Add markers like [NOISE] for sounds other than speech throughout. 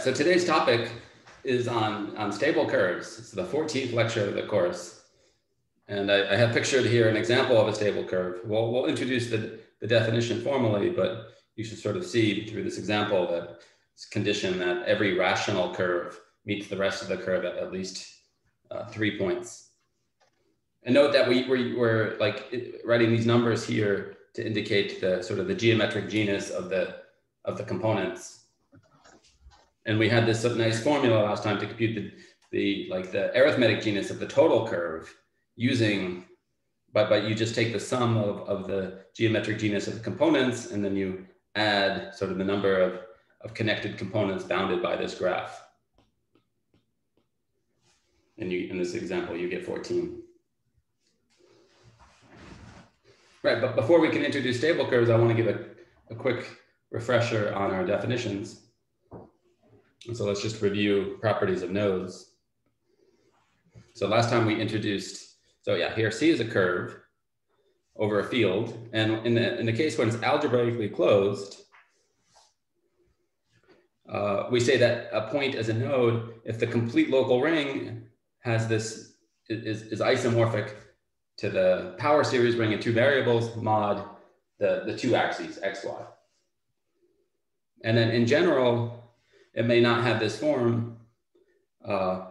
So today's topic is on, on stable curves. It's the 14th lecture of the course. And I, I, have pictured here an example of a stable curve. We'll, we'll introduce the, the definition formally, but you should sort of see through this example that it's condition that every rational curve meets the rest of the curve at at least uh, three points. And note that we, we we're like writing these numbers here to indicate the sort of the geometric genus of the, of the components and we had this nice formula last time to compute the, the like the arithmetic genus of the total curve using, but, but you just take the sum of, of the geometric genus of the components and then you add sort of the number of, of connected components bounded by this graph. And you, in this example, you get 14. Right, but before we can introduce stable curves, I want to give a, a quick refresher on our definitions. So let's just review properties of nodes. So last time we introduced, so yeah, here C is a curve over a field. And in the, in the case when it's algebraically closed, uh, we say that a point is a node if the complete local ring has this, is, is isomorphic to the power series ring in two variables, mod the, the two axes, x, y. And then in general, it may not have this form. Uh,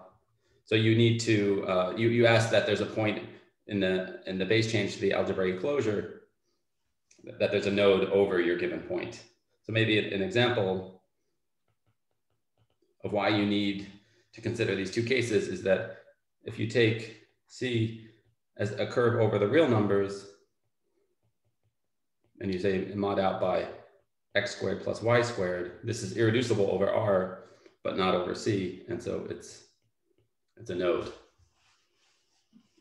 so you need to, uh, you, you ask that there's a point in the, in the base change to the algebraic closure that there's a node over your given point. So maybe an example of why you need to consider these two cases is that if you take C as a curve over the real numbers, and you say mod out by x squared plus y squared. This is irreducible over R, but not over C. And so it's, it's a node.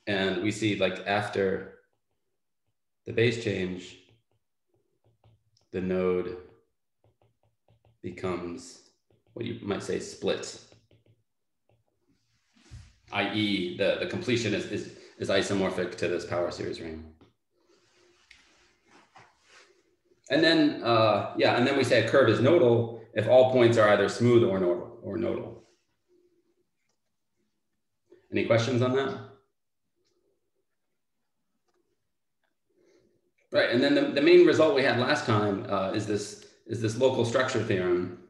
And we see like after the base change, the node becomes what you might say split, i.e. the, the completion is, is, is isomorphic to this power series ring. And then, uh, yeah, and then we say a curve is nodal if all points are either smooth or nodal. Or nodal. Any questions on that? Right, and then the, the main result we had last time uh, is this is this local structure theorem,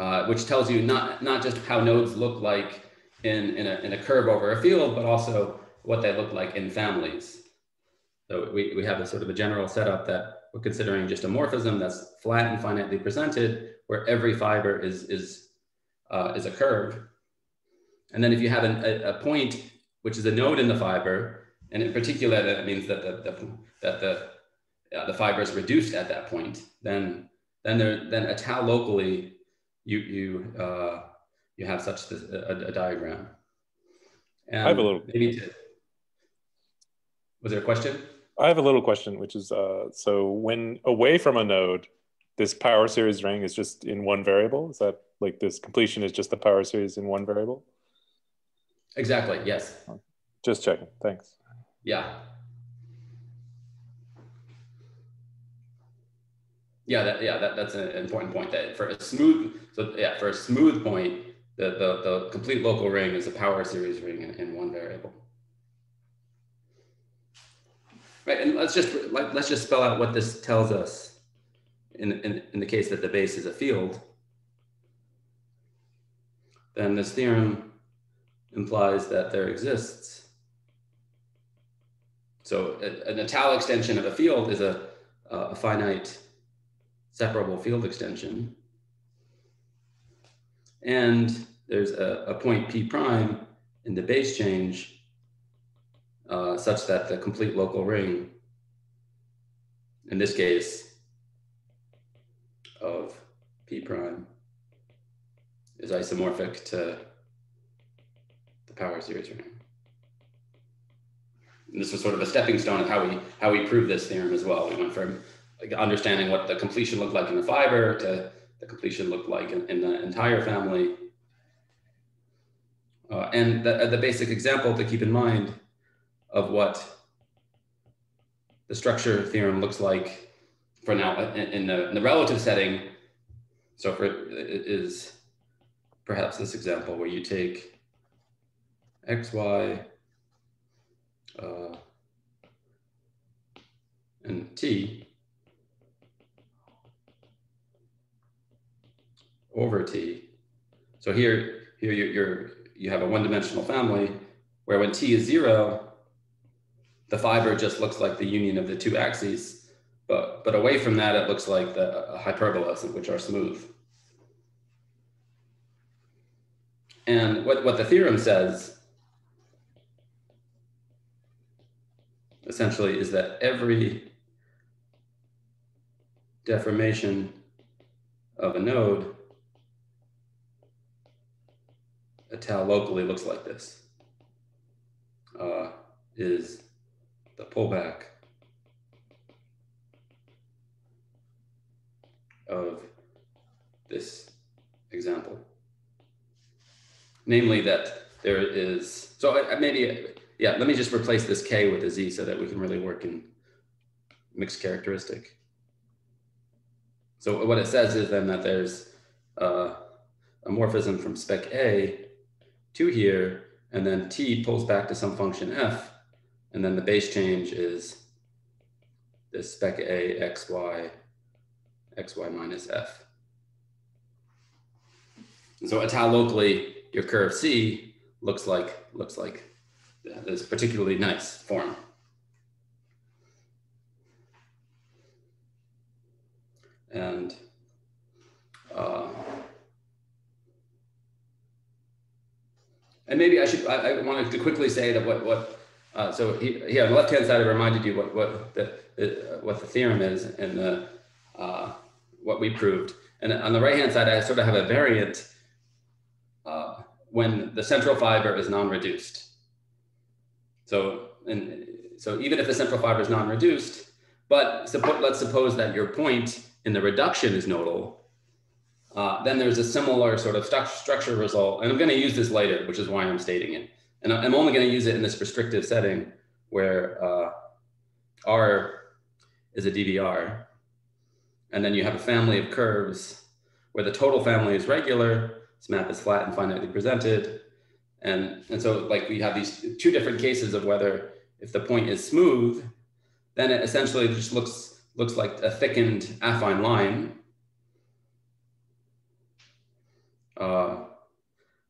uh, which tells you not not just how nodes look like in in a, in a curve over a field, but also what they look like in families. So we, we have a sort of a general setup that we're considering just a morphism that's flat and finitely presented, where every fiber is, is, uh, is a curve. And then if you have an, a, a, point, which is a node in the fiber, and in particular, that means that the, the that the, uh, the fiber is reduced at that point, then, then, there, then étale locally, you, you, uh, you have such this, a, a diagram. And I have a little. Maybe to, was there a question? I have a little question, which is uh, so when away from a node, this power series ring is just in one variable. Is that like this completion is just the power series in one variable? Exactly. Yes. Just checking. Thanks. Yeah. Yeah, that, yeah, that, that's an important point. That for a smooth, so yeah, for a smooth point, the the, the complete local ring is a power series ring in, in one variable. Right, and let's just let's just spell out what this tells us in, in, in the case that the base is a field. Then this theorem implies that there exists. So an étale extension of a field is a, a finite separable field extension. And there's a, a point P prime in the base change uh, such that the complete local ring, in this case, of P prime is isomorphic to the power series ring. And this was sort of a stepping stone of how we how we prove this theorem as well. We went from like understanding what the completion looked like in the fiber to the completion looked like in, in the entire family. Uh, and the, the basic example to keep in mind of what the structure theorem looks like for now in, the, in the relative setting. so for it is perhaps this example where you take x, y, uh, and t over t. So here, here you, you're, you have a one-dimensional family where when t is zero, the fiber just looks like the union of the two axes, but, but away from that, it looks like the hyperbolas, which are smooth. And what, what the theorem says essentially is that every deformation of a node étale locally looks like this uh, is the pullback of this example. Namely that there is, so maybe, yeah, let me just replace this K with a Z so that we can really work in mixed characteristic. So what it says is then that there's uh, a morphism from spec A to here, and then T pulls back to some function F, and then the base change is this spec A, X, Y, X, Y minus F. And so étale locally, your curve C looks like, looks like this particularly nice form. And uh, and maybe I should, I, I, wanted to quickly say that what, what uh, so here on the left-hand side, I reminded you what, what, the, the, what the theorem is and the, uh, what we proved. And on the right-hand side, I sort of have a variant uh, when the central fiber is non-reduced. So, and so even if the central fiber is non-reduced, but suppo let's suppose that your point in the reduction is nodal, uh, then there's a similar sort of structure result. And I'm going to use this later, which is why I'm stating it. And I'm only going to use it in this restrictive setting where uh, R is a DVR. And then you have a family of curves where the total family is regular, this map is flat and finitely presented. And, and so like we have these two different cases of whether if the point is smooth, then it essentially just looks, looks like a thickened affine line Uh,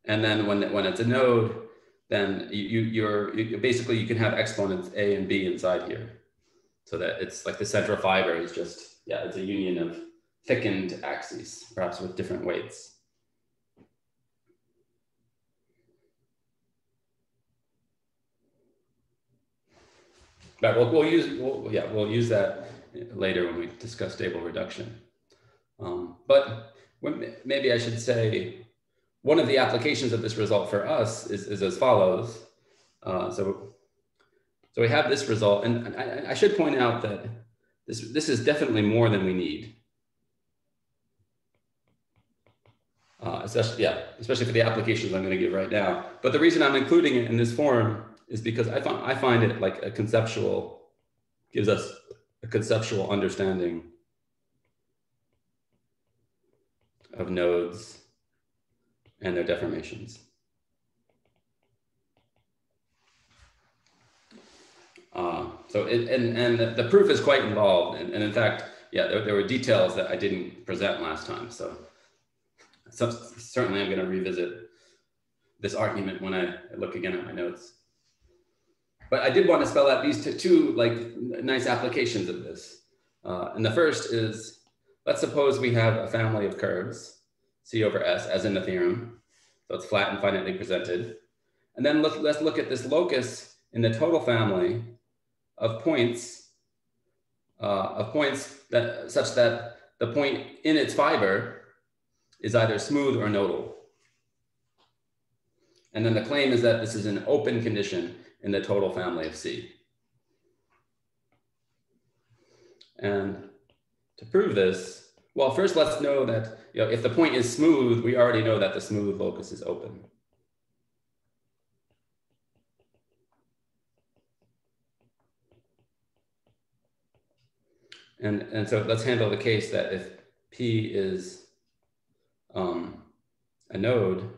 and then when, when it's a node, then you, you, you're you, basically you can have exponents A and B inside here. So that it's like the central fiber is just, yeah, it's a union of thickened axes, perhaps with different weights. But we'll, we'll use, we'll, yeah, we'll use that later when we discuss stable reduction. Um, but maybe I should say one of the applications of this result for us is, is as follows. Uh, so, so we have this result, and I, I, should point out that this, this is definitely more than we need. Uh, especially, yeah, especially for the applications I'm going to give right now. But the reason I'm including it in this form is because I find, I find it like a conceptual, gives us a conceptual understanding of nodes and their deformations. Uh, so it, and, and the proof is quite involved. And, and in fact, yeah, there, there, were details that I didn't present last time. So, so certainly I'm going to revisit this argument when I look again at my notes. But I did want to spell out these two, two like nice applications of this. Uh, and the first is Let's suppose we have a family of curves, C over S, as in the theorem. So it's flat and finitely presented. And then let's, let's look at this locus in the total family of points, uh, of points that such that the point in its fiber is either smooth or nodal. And then the claim is that this is an open condition in the total family of C. And to prove this, well, first let's know that you know, if the point is smooth, we already know that the smooth locus is open. And, and so let's handle the case that if P is um, a node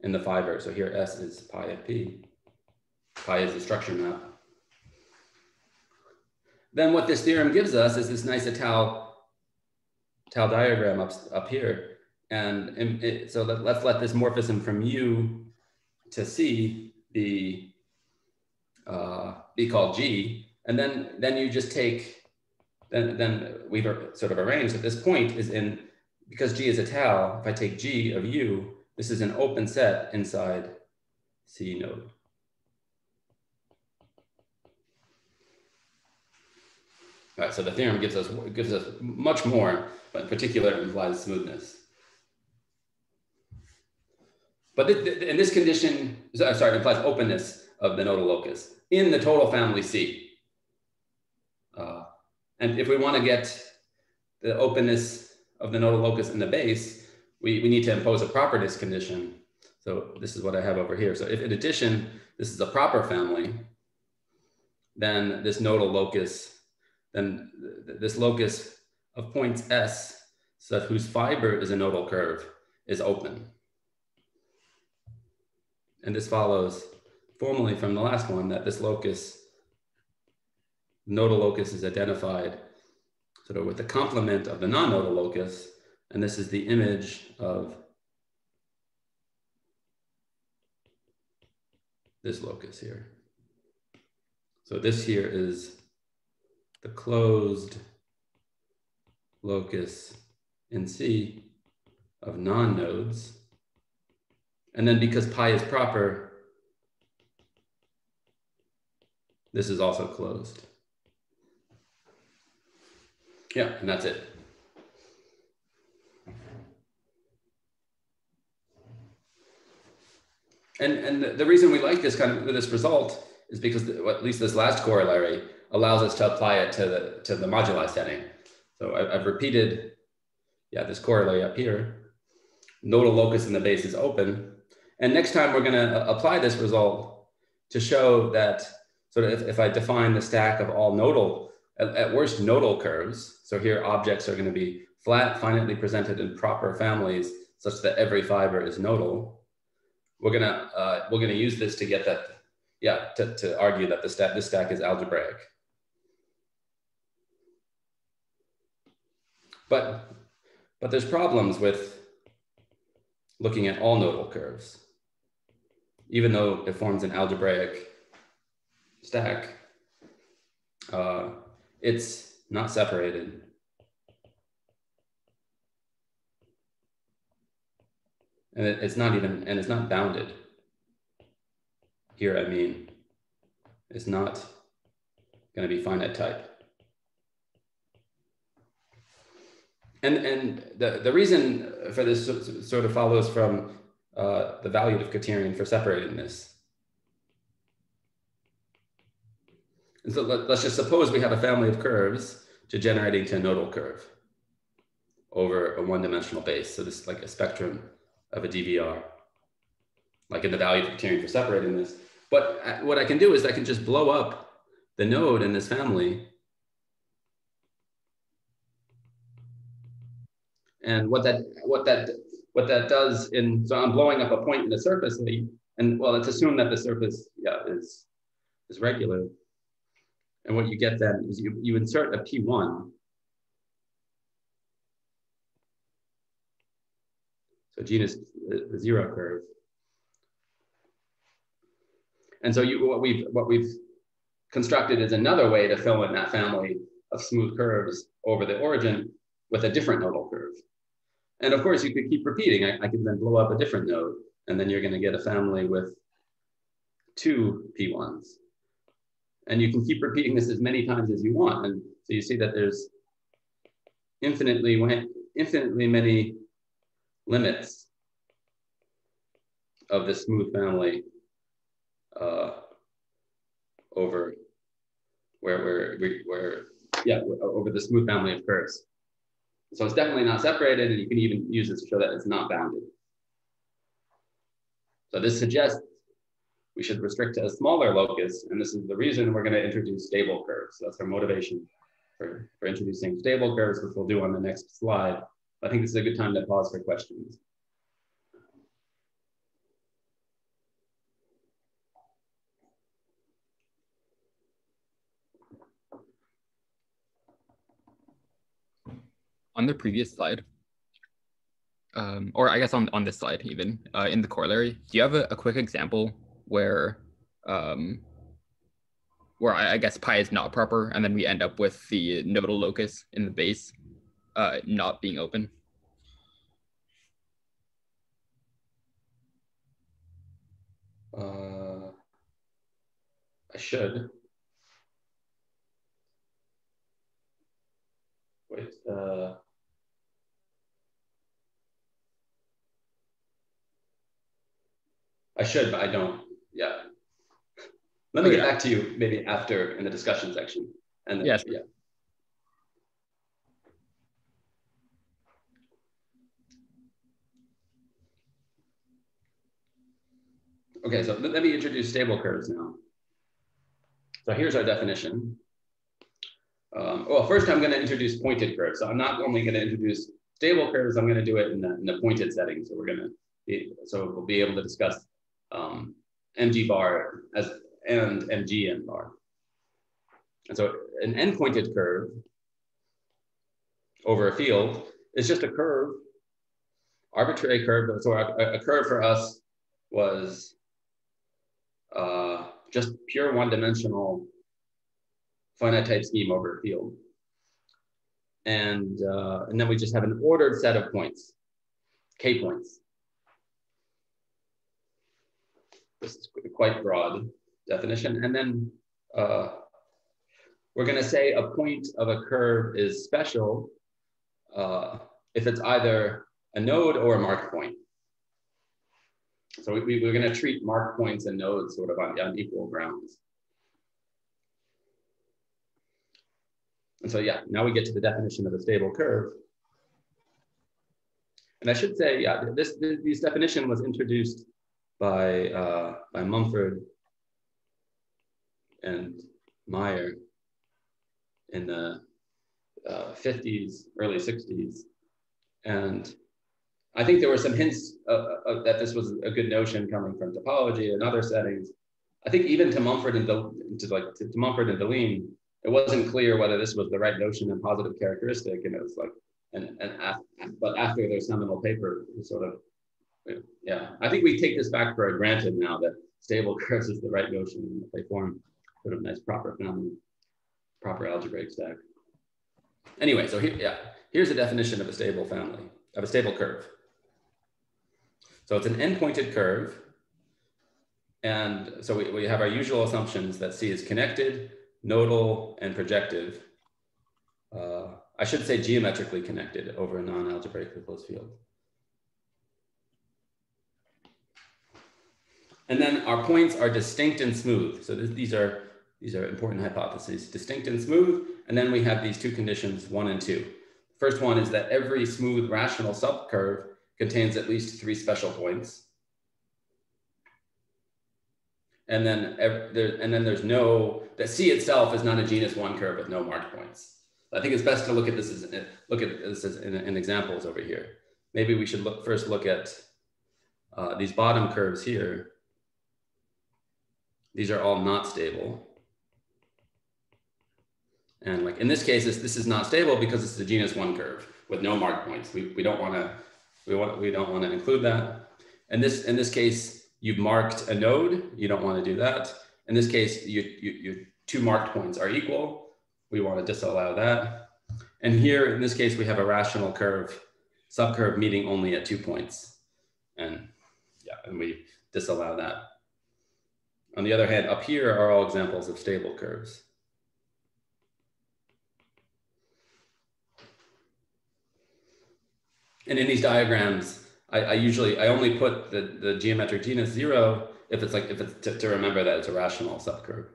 in the fiber. So here S is pi of P. Pi is the structure map. Then what this theorem gives us is this nice étale, étale diagram up, up here. And, it, so let, us let this morphism from U to C be, uh, be called G. And then, then you just take, then, then we've sort of arranged that this point is in, because G is étale, if I take G of U, this is an open set inside C node. All right, so the theorem gives us gives us much more, but in particular implies smoothness. But in this condition, sorry, implies openness of the nodal locus in the total family C. Uh, and if we want to get the openness of the nodal locus in the base, we, we need to impose a properness condition. So this is what I have over here. So if in addition, this is a proper family, then this nodal locus, then th this locus of points S, so whose fiber is a nodal curve, is open. And this follows formally from the last one that this locus, nodal locus is identified sort of with the complement of the non-nodal locus. And this is the image of this locus here. So this here is the closed locus in C of non-nodes. And then because pi is proper, this is also closed. Yeah, and that's it. And, and the reason we like this kind of this result is because the, at least this last corollary allows us to apply it to the, to the moduli setting. So I, I've repeated, yeah, this corollary up here. Nodal locus in the base is open. And next time we're going to uh, apply this result to show that sort of if, if I define the stack of all nodal, at, at worst nodal curves, so here objects are going to be flat, finitely presented in proper families such that every fiber is nodal. We're gonna uh, we're gonna use this to get that, yeah, to, to argue that the stack this stack is algebraic. But but there's problems with looking at all nodal curves even though it forms an algebraic stack, uh, it's not separated. And it, it's not even, and it's not bounded. Here, I mean, it's not going to be finite type. And, and the, the reason for this sort of follows from uh, the valuative criterion for separatedness. And so let, us just suppose we have a family of curves degenerating to a nodal curve over a one-dimensional base. So this is like a spectrum of a DVR, like in the valuative criterion for separatedness. But uh, what I can do is I can just blow up the node in this family. And what that, what that what that does in, so I'm blowing up a point in the surface, and well, let's assume that the surface yeah, is, is regular. And what you get then is you, you insert a P1. So genus the zero curve. And so you, what we've what we've constructed is another way to fill in that family of smooth curves over the origin with a different nodal curve. And of course, you could keep repeating. I, I can then blow up a different node, and then you're going to get a family with two P1s. And you can keep repeating this as many times as you want. And so you see that there's infinitely, infinitely many limits of the smooth family uh, over where, where, where, yeah, over the smooth family of curves. So it's definitely not separated, and you can even use this to show that it's not bounded. So this suggests we should restrict to a smaller locus, and this is the reason we're going to introduce stable curves. So that's our motivation for, for introducing stable curves, which we'll do on the next slide. I think this is a good time to pause for questions. On the previous slide, um, or I guess on, on this slide even, uh, in the corollary, do you have a, a quick example where um, where I, I, guess pi is not proper, and then we end up with the nodal locus in the base uh, not being open? Uh, I should. Wait. Uh, I should, but I don't. Yeah. Let me get back to you maybe after in the discussion section. And then, yes. yeah. Okay, so let me introduce stable curves now. So here's our definition. Um, well, first I'm going to introduce pointed curves. So I'm not only going to introduce stable curves, I'm going to do it in the, in the pointed setting. So we're going to be, so we'll be able to discuss um, mg bar as and mg n bar. And so an n-pointed curve over a field is just a curve, arbitrary curve. So a, a curve for us was uh, just pure one-dimensional finite type scheme over a field. And, uh, and then we just have an ordered set of points, k points. This is quite broad definition. And then uh, we're going to say a point of a curve is special uh, if it's either a node or a marked point. So we, we're going to treat marked points and nodes sort of on, on equal grounds. And so, yeah, now we get to the definition of a stable curve. And I should say, yeah, this, this definition was introduced by, uh, by Mumford and Meyer in the uh, 50s, early 60s. And I think there were some hints uh, uh, that this was a good notion coming from topology and other settings. I think even to Mumford and to like to, to Mumford and Deligne, it wasn't clear whether this was the right notion and positive characteristic. And it was like, and, and after, but after their seminal paper, sort of yeah, I think we take this back for granted now that stable [LAUGHS] curves is the right notion and that they form sort of nice proper family, proper algebraic stack. Anyway, so here, yeah, here's a definition of a stable family, of a stable curve. So it's an n-pointed curve. And so we, we have our usual assumptions that C is connected, nodal, and projective. Uh, I should say geometrically connected over a non-algebraically closed field. And then our points are distinct and smooth. So th these are these are important hypotheses, distinct and smooth. And then we have these two conditions, one and two. First one is that every smooth rational subcurve contains at least three special points. And then, there, and then there's no, that C itself is not a genus one curve with no marked points. I think it's best to look at this as, look at this as in, in examples over here. Maybe we should look, first look at uh, these bottom curves here. These are all not stable. And like in this case, this, this is not stable because it's a genus one curve with no marked points. We, we don't want to we want we don't want to include that. And this in this case, you've marked a node. You don't want to do that. In this case, you, you, your two marked points are equal. We want to disallow that. And here, in this case, we have a rational curve, subcurve meeting only at two points. And yeah, and we disallow that. On the other hand, up here are all examples of stable curves. And in these diagrams, I, I, usually, I only put the, the geometric genus zero if it's like, if it's to, to remember that it's a rational subcurve.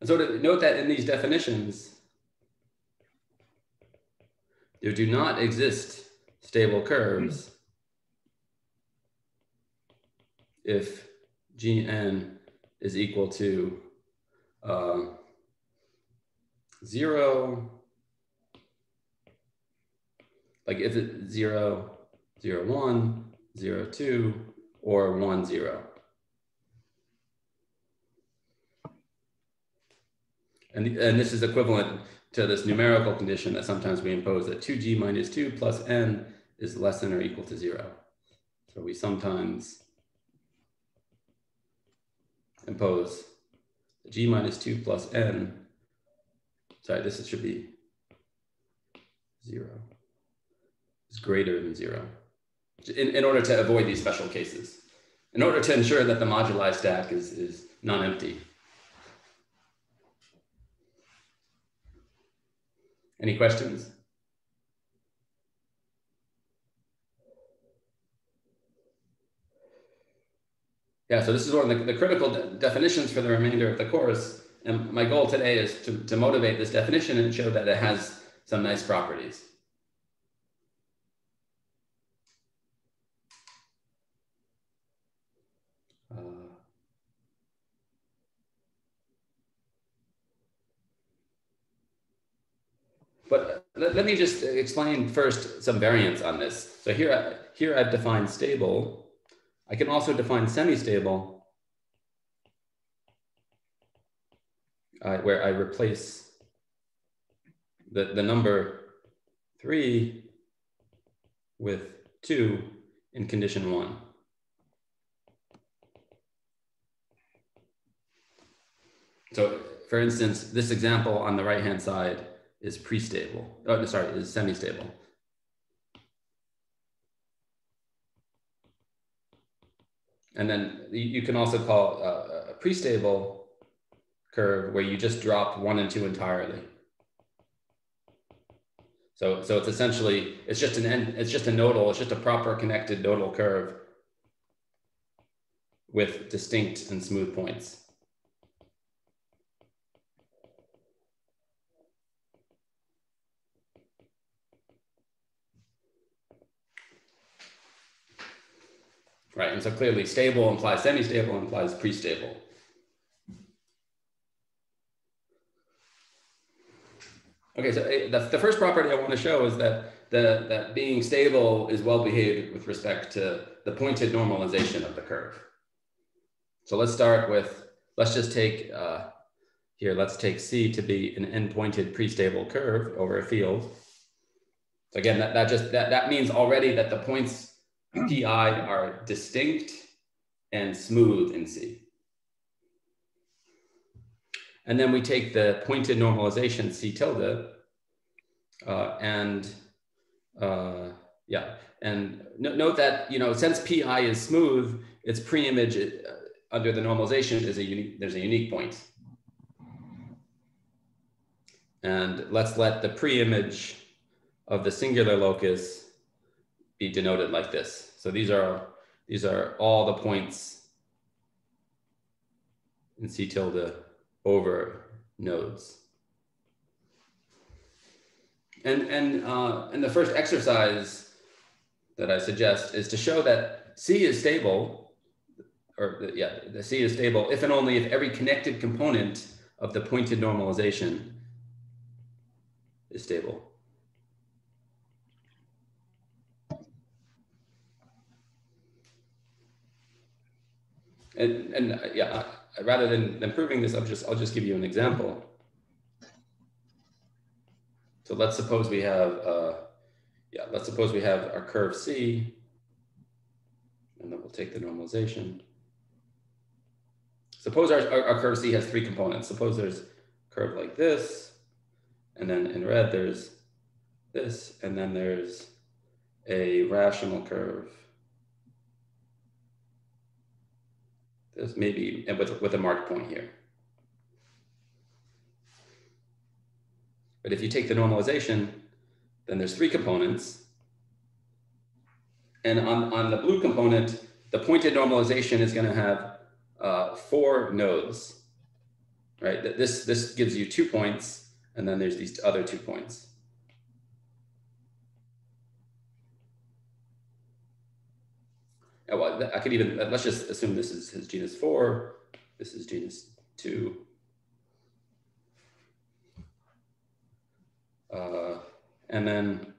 And so to note that in these definitions, there do not exist stable curves if Gn is equal to uh, zero, like is it zero, zero, one, zero, two, or one, zero? And, and this is equivalent to this numerical condition that sometimes we impose that 2g minus 2 plus n is less than or equal to 0. So we sometimes impose g minus 2 plus n. Sorry, this should be 0 is greater than 0 in, in order to avoid these special cases, in order to ensure that the moduli stack is, is non-empty. Any questions? Yeah, so this is one of the, the critical de definitions for the remainder of the course. And my goal today is to, to motivate this definition and show that it has some nice properties. Uh, but let, let, me just explain first some variants on this. So here, here I've defined stable. I can also define semi-stable uh, where I replace the, the number three with two in condition one. So for instance, this example on the right-hand side, is pre-stable. Oh, sorry, is semi-stable. And then you can also call uh, a pre-stable curve where you just drop one and two entirely. So, so it's essentially, it's just an end, it's just a nodal, it's just a proper connected nodal curve with distinct and smooth points. Right? And so clearly stable implies semi-stable implies pre-stable. Okay, so eh, the, the first property I want to show is that the, that being stable is well behaved with respect to the pointed normalization of the curve. So let's start with, let's just take, uh, here, let's take C to be an n-pointed pre-stable curve over a field. So again, that, that just, that, that means already that the points PI are distinct and smooth in C. And then we take the pointed normalization C tilde uh, and uh, yeah, and no, note that, you know, since PI is smooth, its pre-image uh, under the normalization is a unique, there's a unique point. And let's let the pre-image of the singular locus be denoted like this. So these are, these are all the points in C tilde over nodes. And, and, uh, and the first exercise that I suggest is to show that C is stable, or yeah, the C is stable if and only if every connected component of the pointed normalization is stable. And, and uh, yeah, rather than, than proving this, I'll just, I'll just give you an example. So let's suppose we have, uh, yeah, let's suppose we have our curve C, and then we'll take the normalization. Suppose our, our, our curve C has three components. Suppose there's curve like this, and then in red there's this, and then there's a rational curve This maybe with, with a marked point here. But if you take the normalization, then there's three components. And on, on the blue component, the pointed normalization is going to have uh, four nodes, right? This, this gives you two points, and then there's these other two points. Uh, I could even, uh, let's just assume this is his genus four, this is genus two. Uh, and then,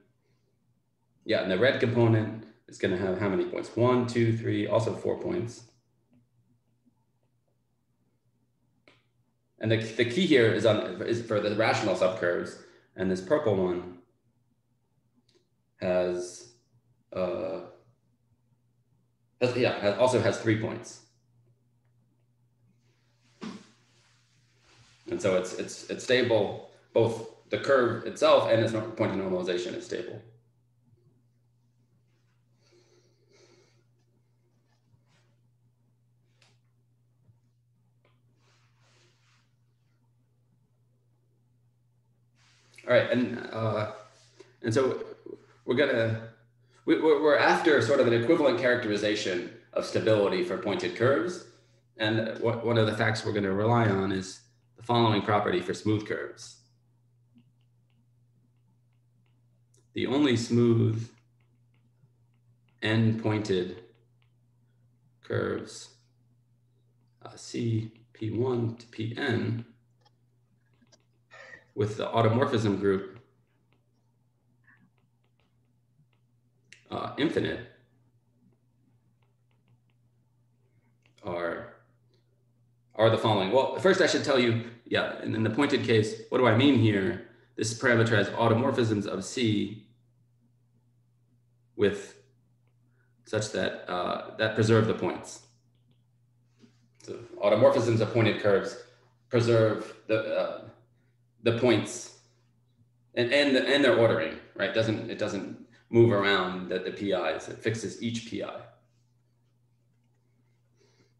yeah, and the red component is going to have how many points? One, two, three, also four points. And the, the key here is on is for the rational subcurves, and this purple one has, uh, has yeah, also has three points. And so it's it's it's stable. Both the curve itself and its pointed normalization is stable. All right, and uh, and so we're gonna we, we're after sort of an equivalent characterization of stability for pointed curves, and what, one of the facts we're going to rely on is the following property for smooth curves. The only smooth n-pointed curves uh, C P1 to Pn with the automorphism group uh, infinite are are the following. Well, first I should tell you, yeah, in, in the pointed case, what do I mean here? This parameter has automorphisms of C with such that uh, that preserve the points. So automorphisms of pointed curves preserve the uh, the points and and the, and their ordering, right? Doesn't it doesn't move around the, the PIs. It fixes each PI.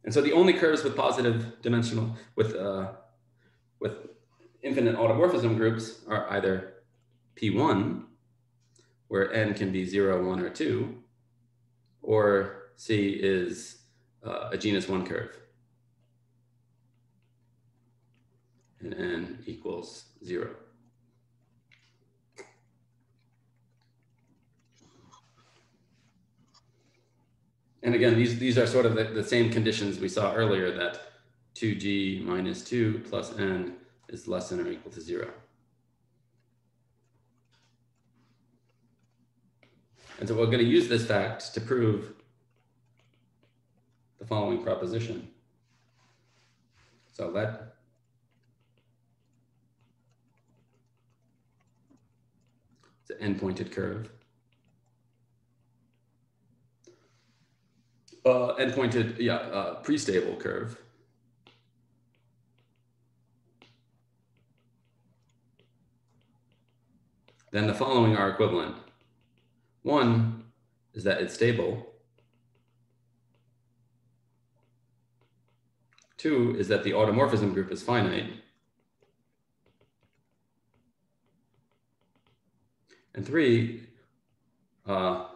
And so the only curves with positive dimensional with uh, with infinite automorphism groups are either P1, where n can be 0, 1, or 2, or C is uh, a genus 1 curve. And n equals zero. And again, these, these are sort of the, the same conditions we saw earlier that 2g minus 2 plus n is less than or equal to 0. And so we're going to use this fact to prove the following proposition. So let an n-pointed curve. Uh, n-pointed, yeah, uh, pre-stable curve. Then the following are equivalent. One is that it's stable. Two is that the automorphism group is finite. And three, uh,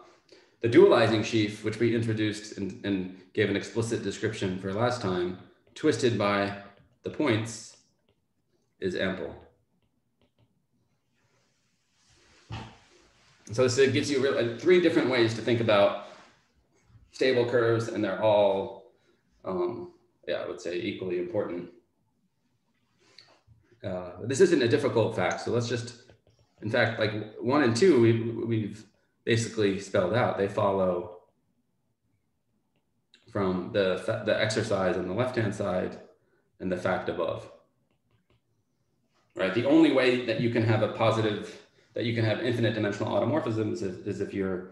the dualizing sheaf, which we introduced and, and, gave an explicit description for last time, twisted by the points is ample. So this gives you really, three different ways to think about stable curves, and they're all, um, yeah, I would say equally important. Uh, this isn't a difficult fact, so let's just in fact, like one and two, we, we've basically spelled out. They follow from the, the exercise on the left-hand side and the fact above. Right, the only way that you can have a positive, that you can have infinite dimensional automorphisms is, is if you're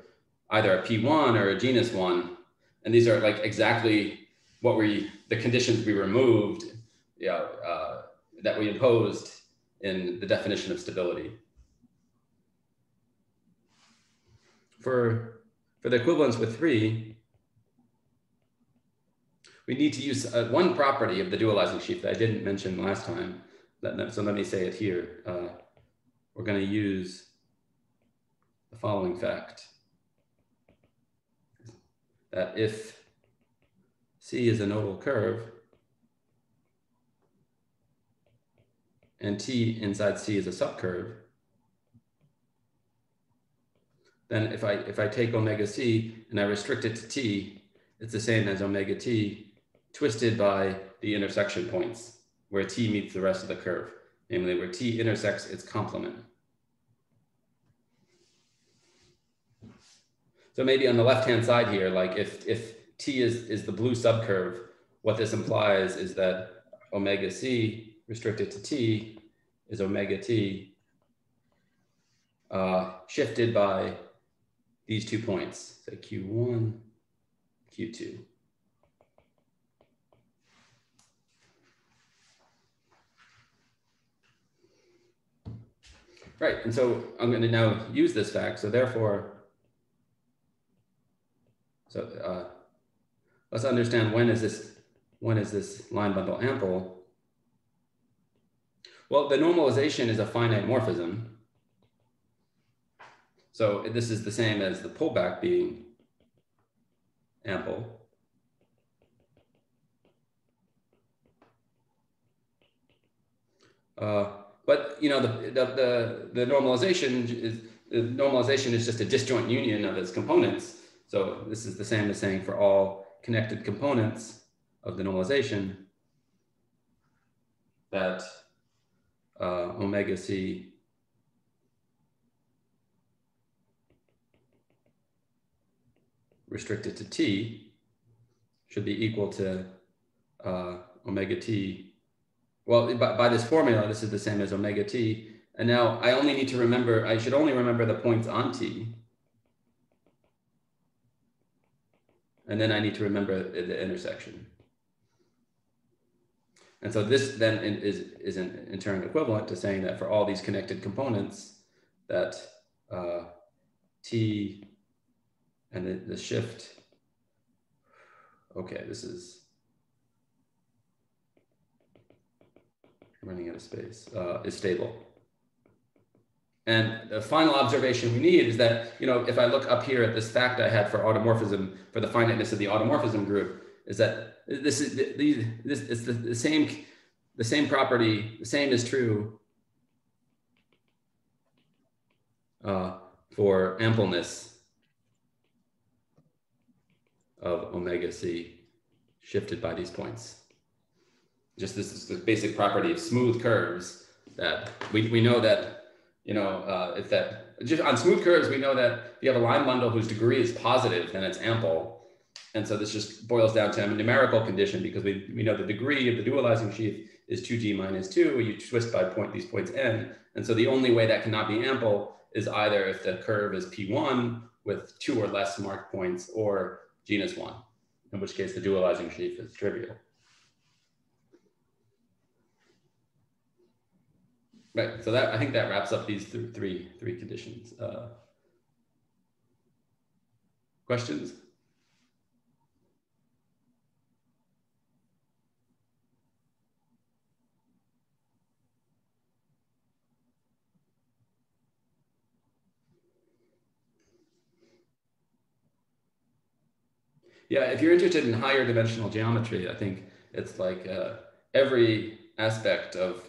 either a P1 or a genus one. And these are like exactly what we, the conditions we removed, yeah, uh, that we imposed in the definition of stability. For, for the equivalence with three, we need to use uh, one property of the dualizing sheaf that I didn't mention last time. So let me say it here. Uh, we're going to use the following fact. That if C is a nodal curve, and T inside C is a subcurve, then if I, if I take omega c and I restrict it to t, it's the same as omega t twisted by the intersection points where t meets the rest of the curve, namely where t intersects its complement. so maybe on the left-hand side here, like if, if T is, is the blue subcurve, what this implies is that omega C restricted to T is omega T uh, shifted by these two points, so Q1, Q2. Right, and so I'm going to now use this fact. So therefore, so uh, let's understand when is this when is this line bundle ample? Well, the normalization is a finite morphism. So this is the same as the pullback being ample. Uh, but you know the, the, the, the normalization is the normalization is just a disjoint union of its components. So this is the same as saying for all connected components of the normalization that uh, omega c restricted to t should be equal to uh, omega t. Well, by, by this formula, this is the same as omega t. And now I only need to remember, I should only remember the points on t. And then I need to remember the intersection. And so this then is, is in, in turn equivalent to saying that for all these connected components that uh, T and the, the shift, okay, this is running out of space, uh, is stable. And the final observation we need is that, you know, if I look up here at this fact I had for automorphism, for the finiteness of the automorphism group, is that this is the, this is the, the same the same property, the same is true uh, for ampleness of omega c shifted by these points. Just this is the basic property of smooth curves that we, we know that you know, uh, if that just on smooth curves, we know that if you have a line bundle whose degree is positive, then it's ample. And so this just boils down to a numerical condition because we, we know the degree of the dualizing sheaf is 2g minus 2. You twist by point these points n. And so the only way that cannot be ample is either if the curve is p1 with two or less marked points or genus 1, in which case the dualizing sheaf is trivial. Right. So that I think that wraps up these th three three conditions. Uh, questions? Yeah, if you're interested in higher dimensional geometry, I think it's like uh, every aspect of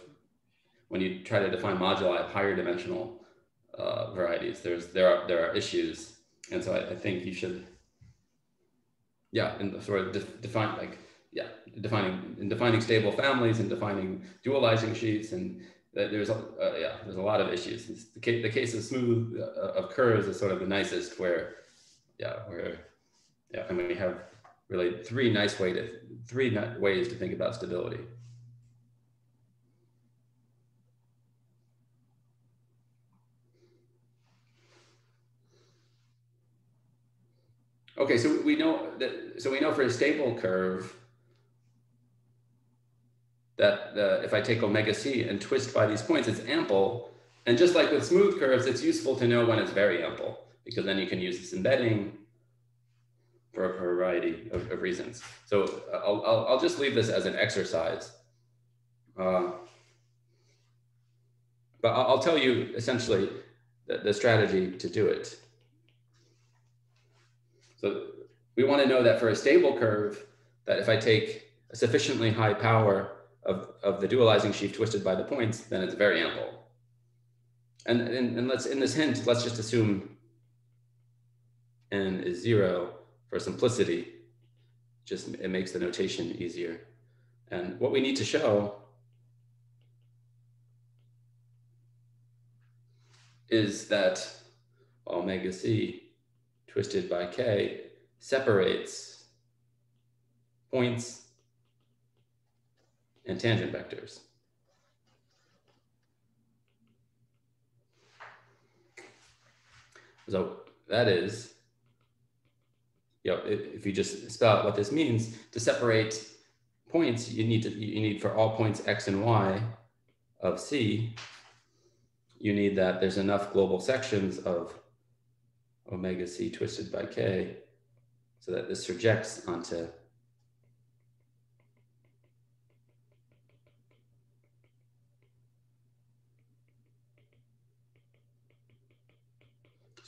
when you try to define moduli of higher dimensional uh, varieties, there's there are there are issues, and so I, I think you should, yeah, and sort of de define like yeah, defining in defining stable families and defining dualizing sheets and there's a, uh, yeah there's a lot of issues. The case, the case of smooth uh, of curves is sort of the nicest where yeah where yeah and we have really three nice way to three ways to think about stability. Okay, so we know that, so we know for a stable curve that if I take omega c and twist by these points, it's ample. And just like with smooth curves, it's useful to know when it's very ample because then you can use this embedding for a variety of, of reasons. So I'll, I'll, I'll, just leave this as an exercise. Uh, but I'll, I'll, tell you essentially the, the strategy to do it. So we want to know that for a stable curve, that if I take a sufficiently high power of, of the dualizing sheaf twisted by the points, then it's very ample. And, and, and let's, in this hint, let's just assume n is zero for simplicity. Just it makes the notation easier. And what we need to show is that omega c twisted by k separates points and tangent vectors. So that is, you know, if, if you just spell out what this means, to separate points, you need to you need for all points x and y of C, you need that there's enough global sections of omega C twisted by K so that this projects onto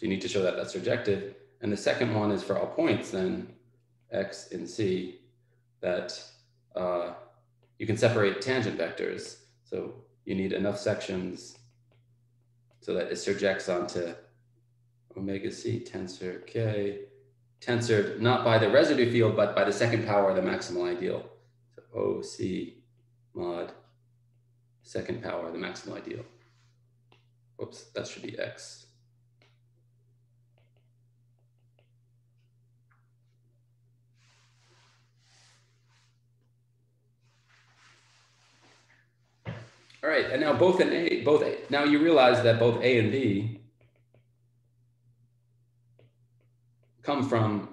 So you need to show that that's surjective. And the second one is for all points then, x and c, that uh, you can separate tangent vectors. So you need enough sections so that it surjects onto omega c tensor k, tensored not by the residue field, but by the second power of the maximal ideal. So OC mod second power of the maximal ideal. Whoops, that should be x. All right, and now both A, both A, now you realize that both A and B come from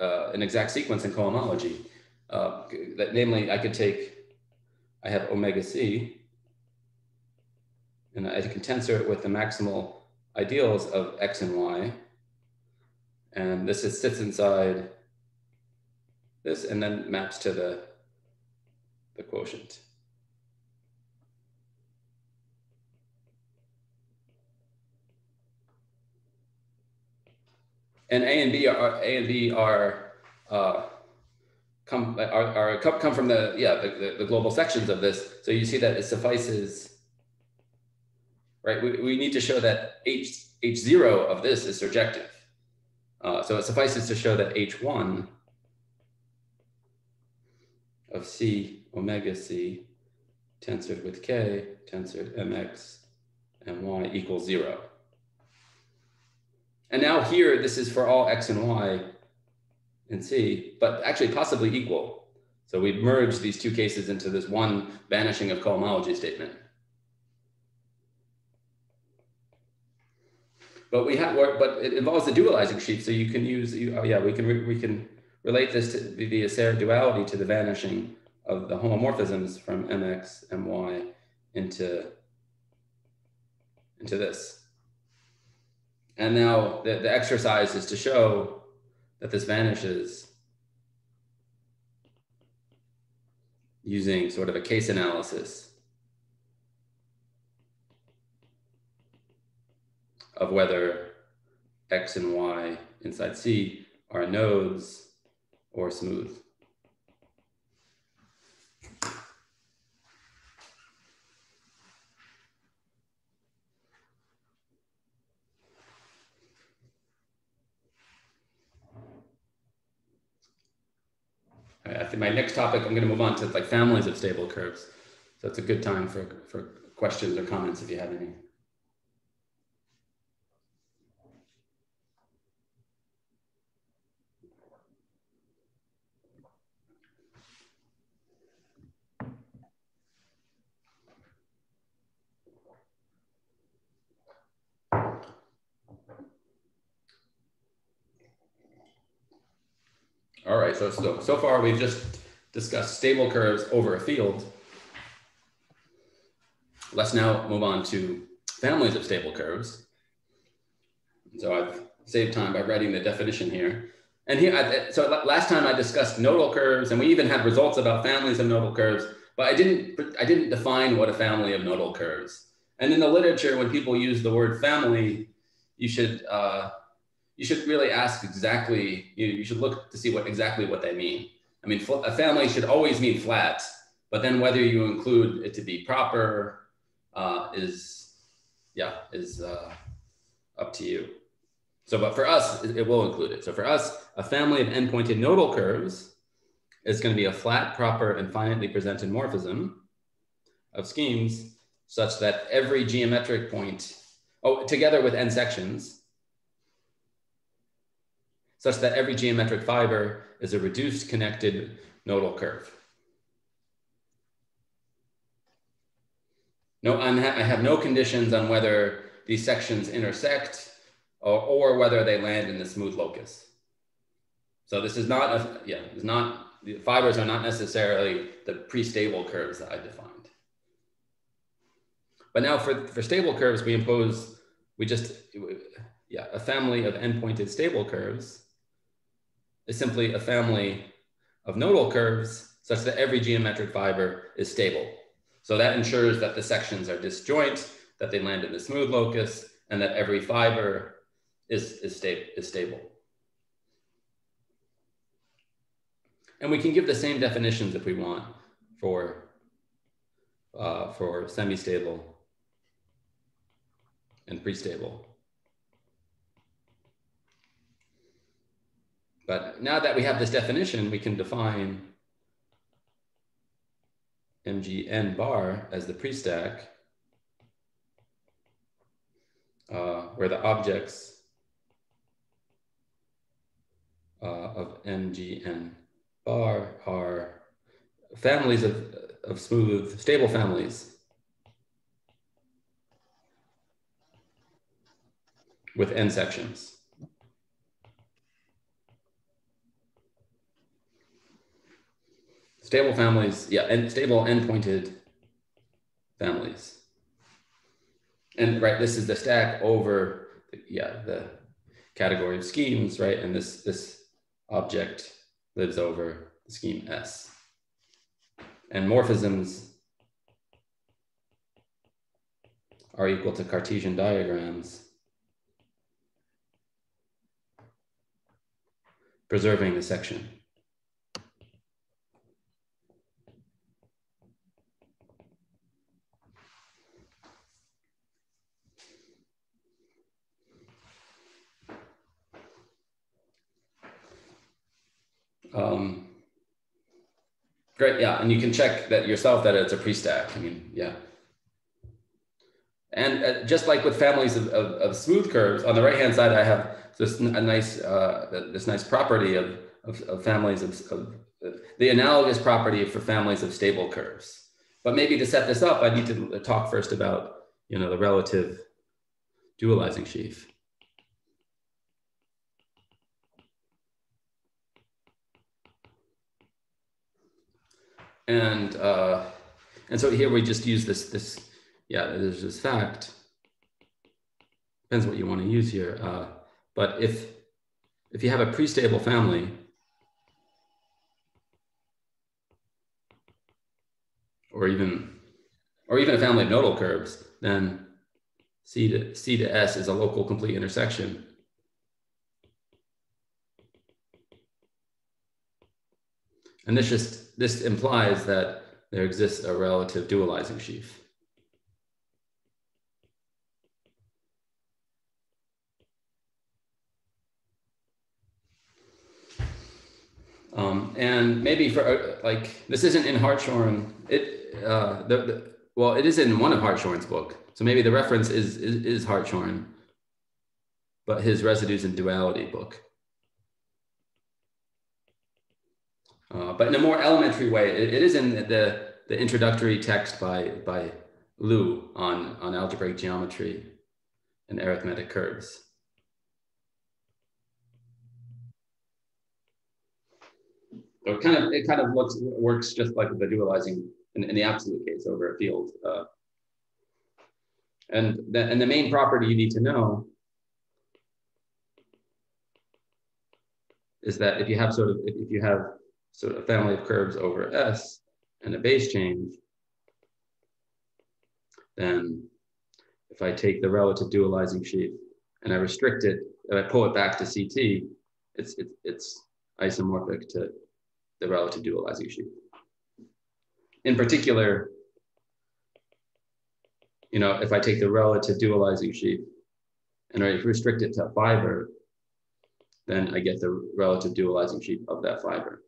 uh, an exact sequence in cohomology. Uh, that, namely, I could take, I have omega C, and I can tensor it with the maximal ideals of X and Y. And this is, sits inside this and then maps to the, the quotient. And A and B are A and B are uh, come are, are come, from the yeah the, the, the, global sections of this. So you see that it suffices, right? We, we need to show that H H zero of this is surjective. Uh, so it suffices to show that H one of C omega C tensored with K tensored MX and Y equals zero. And now here, this is for all x and y and c, but actually possibly equal. So we merge these two cases into this one vanishing of cohomology statement. But we have, but it involves the dualizing sheaf, so you can use, you, oh yeah, we can we can relate this to the Serre duality to the vanishing of the homomorphisms from mx, my into into this. And now the, the exercise is to show that this vanishes using sort of a case analysis of whether X and Y inside C are nodes or smooth. I think my next topic, I'm going to move on to like families of stable curves. So it's a good time for, for questions or comments if you have any. All right, so, so, so far we've just discussed stable curves over a field. Let's now move on to families of stable curves. So I've saved time by writing the definition here. And here, so last time I discussed nodal curves and we even had results about families of nodal curves, but I didn't, I didn't define what a family of nodal curves. And in the literature, when people use the word family, you should uh, you should really ask exactly, you, you should look to see what exactly what they mean. I mean, a family should always mean flat, but then whether you include it to be proper uh, is, yeah, is uh, up to you. So, but for us, it, it will include it. So for us, a family of n-pointed nodal curves is going to be a flat, proper, and finitely presented morphism of schemes such that every geometric point, oh, together with n sections, such that every geometric fiber is a reduced connected nodal curve. No, I have no conditions on whether these sections intersect or, or whether they land in the smooth locus. So this is not, a, yeah, it's not, the fibers are not necessarily the pre-stable curves that I defined. But now for, for stable curves, we impose, we just, yeah, a family of n-pointed stable curves is simply a family of nodal curves such that every geometric fiber is stable. So that ensures that the sections are disjoint, that they land in the smooth locus, and that every fiber is, is, sta is stable. And we can give the same definitions if we want for, uh, for semi-stable and pre-stable. But now that we have this definition, we can define mgn bar as the pre-stack, uh, where the objects uh, of mgn bar are families of, of smooth, stable families with n sections. Stable families, yeah, and stable and pointed families. And right, this is the stack over, yeah, the category of schemes, right? And this, this object lives over the scheme S. And morphisms are equal to Cartesian diagrams preserving the section. Um, great, yeah, and you can check that yourself that it's a pre-stack. I mean, yeah. And uh, just like with families of, of, of, smooth curves, on the right-hand side, I have this a nice uh, this nice property of, of, of families of, of the analogous property for families of stable curves. But maybe to set this up, I need to talk first about you know the relative dualizing sheaf. And, uh, and so here we just use this, this, yeah, there's this fact. Depends what you want to use here. Uh, but if, if you have a pre-stable family, or even, or even a family of nodal curves, then C to, C to S is a local complete intersection. And this just this implies that there exists a relative dualizing sheaf. Um, and maybe for uh, like this isn't in Hartshorne. It uh, the, the, well, it is in one of Hartshorne's book. So maybe the reference is is, is Hartshorne, but his residues in duality book. Uh, but in a more elementary way, it, it is in the, the introductory text by, by Liu on, on algebraic geometry and arithmetic curves. So it kind of it kind of looks works just like the dualizing in, in the absolute case over a field. Uh, and the, and the main property you need to know is that if you have sort of if, if you have so a family of curves over S and a base change, then if I take the relative dualizing sheaf and I restrict it, and I pull it back to CT, it's, it's, it's isomorphic to the relative dualizing sheaf. In particular, you know, if I take the relative dualizing sheaf and I restrict it to a fiber, then I get the relative dualizing sheaf of that fiber.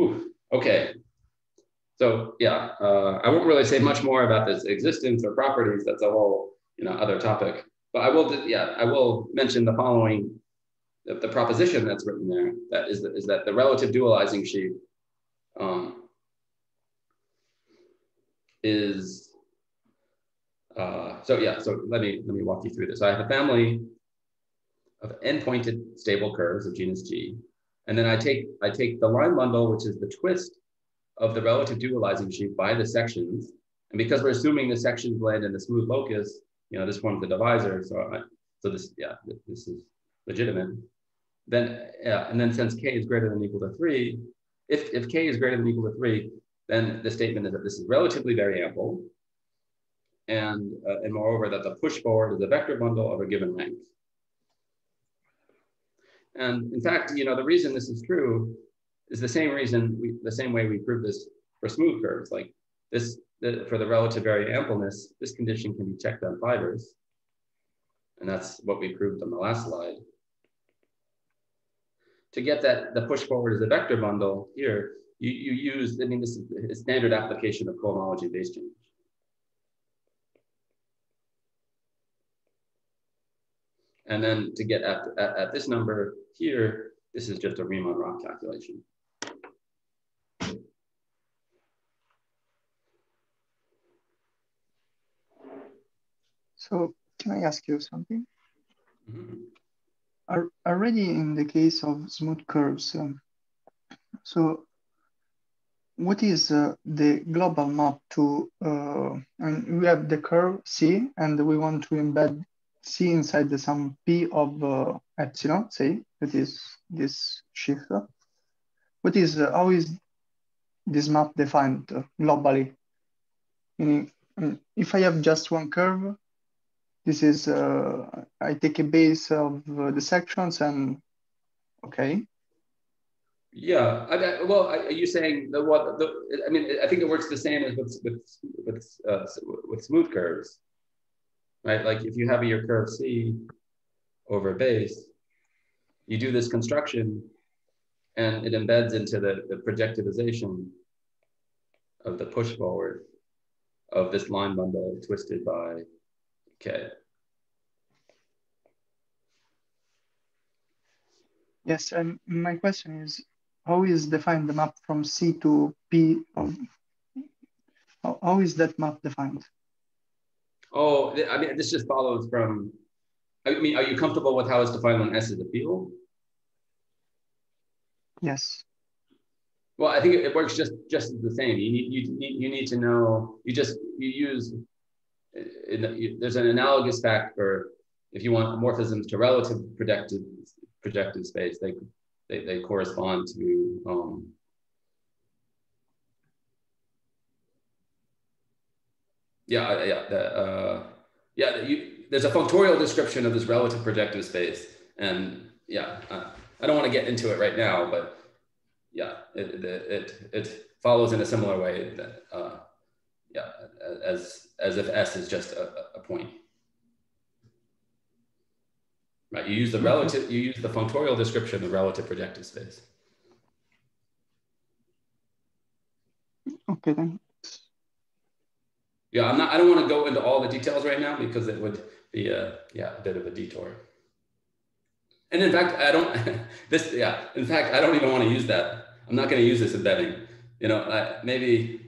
Ooh, okay. So yeah, uh, I won't really say much more about this existence or properties. That's a whole you know other topic. but I will, yeah, I will mention the following, the, the proposition that's written there, that is, is that the relative dualizing sheaf um, is, uh, so yeah, so let me, let me walk you through this. I have a family of n-pointed stable curves of genus G, and then I take, I take the line bundle, which is the twist of the relative dualizing sheaf by the sections, and because we're assuming the sections land in the smooth locus, you know, this forms the divisor. So, I, so this, yeah, this is legitimate. Then, yeah, and then since k is greater than equal to three, if, if k is greater than equal to three, then the statement is that this is relatively very ample. And, uh, and moreover, that the push forward is a vector bundle of a given length. And in fact, you know, the reason this is true is the same reason, we, the same way we prove this for smooth curves. Like this, the, for the relative very ampleness, this condition can be checked on fibers. And that's what we proved on the last slide. To get that, the push forward as a vector bundle here, you, you use, I mean, this is a standard application of cohomology base change. And then to get at, at, at, this number here, this is just a Riemann-Roch calculation. So can I ask you something? Mm -hmm. Already in the case of smooth curves, um, so what is uh, the global map to, uh, and we have the curve C and we want to embed C inside the sum P of uh, epsilon, say, that is this shift. What is, uh, how is this map defined globally? Meaning, if I have just one curve, this is, uh, I take a base of uh, the sections and, okay. Yeah, I, well, are you saying the what? The, I mean, I think it works the same as with with with, uh, with smooth curves, right? Like if you have your curve C over base, you do this construction, and it embeds into the, the projectivization of the push forward of this line bundle twisted by K. Yes, and my question is, how is defined the map from C to P? How, how is that map defined? Oh, I mean, this just follows from, I mean, are you comfortable with how it's defined on S is a field? Yes. Well, I think it works just just the same. You need you need you need to know. You just you use in, there's an analogous fact for if you want morphisms to relative projective projective space, they they, they correspond to um, yeah yeah the, uh, yeah you, there's a functorial description of this relative projective space and yeah uh, I don't want to get into it right now but yeah it it, it, follows in a similar way that uh, yeah, as, as if S is just a, a point. Right, you use the relative, you use the functorial description of the relative projective space. Okay, then. Yeah, I'm not, I don't want to go into all the details right now because it would be a, yeah, a bit of a detour. And in fact, I don't, [LAUGHS] this, yeah, in fact, I don't even want to use that. I'm not going to use this embedding. You know, I, maybe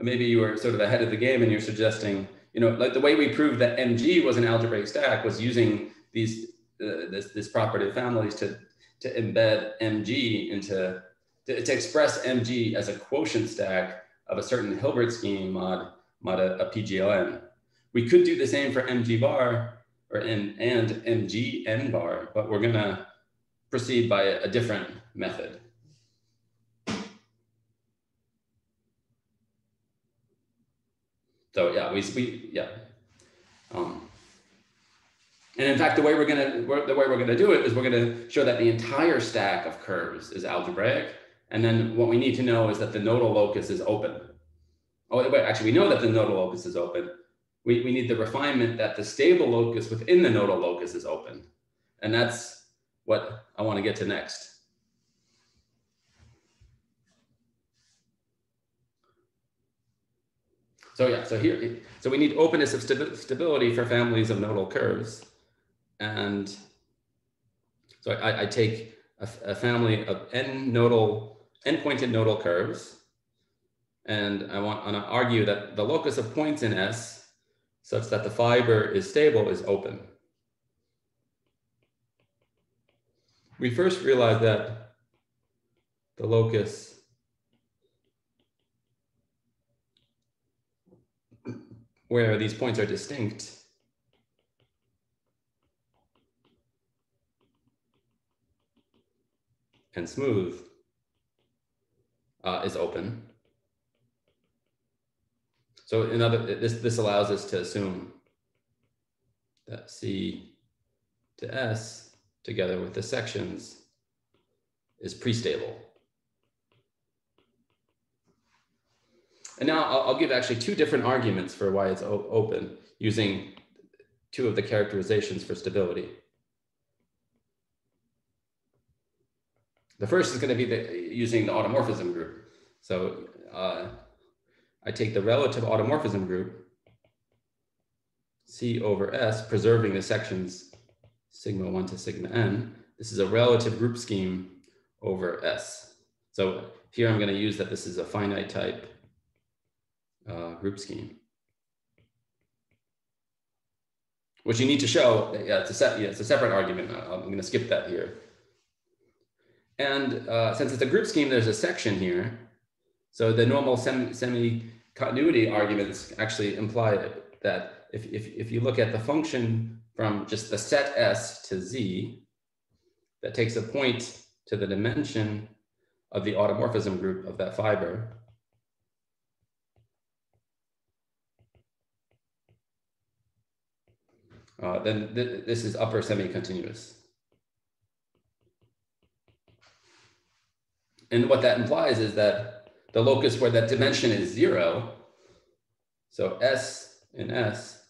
maybe you were sort of ahead of the game and you're suggesting, you know, like the way we proved that MG was an algebraic stack was using these uh, this this property of families to to embed MG into to, to, express MG as a quotient stack of a certain Hilbert scheme mod mod a, a PGLN. We could do the same for MG bar or in, and MG n bar, but we're gonna proceed by a, a different method. So yeah, we, we yeah. Um, and in fact, the way we're gonna the way we're gonna do it is we're gonna show that the entire stack of curves is algebraic, and then what we need to know is that the nodal locus is open. Oh wait, actually, we know that the nodal locus is open. We, we need the refinement that the stable locus within the nodal locus is open, and that's what I want to get to next. So yeah, so here, so we need openness of stability for families of nodal curves. and so I, I take a, a, family of n nodal, n pointed nodal curves, and I want, to argue that the locus of points in S such that the fiber is stable is open. We first realize that the locus where these points are distinct and smooth uh, is open. So in other, this, this allows us to assume that C to S together with the sections is pre-stable. And now I'll, I'll, give actually two different arguments for why it's open using two of the characterizations for stability. The first is going to be the, using the automorphism group. So uh, I take the relative automorphism group, C over S, preserving the sections sigma 1 to sigma n. This is a relative group scheme over S. So here I'm going to use that this is a finite type uh, group scheme. Which you need to show, yeah, it's a, yeah, it's a separate argument. I'm going to skip that here. And uh, since it's a group scheme, there's a section here. So the normal semi-continuity arguments actually imply that if, if, if you look at the function from just the set S to Z, that takes a point to the dimension of the automorphism group of that fiber. Uh, then th this is upper semi-continuous. And what that implies is that the locus where that dimension is zero, so S in S,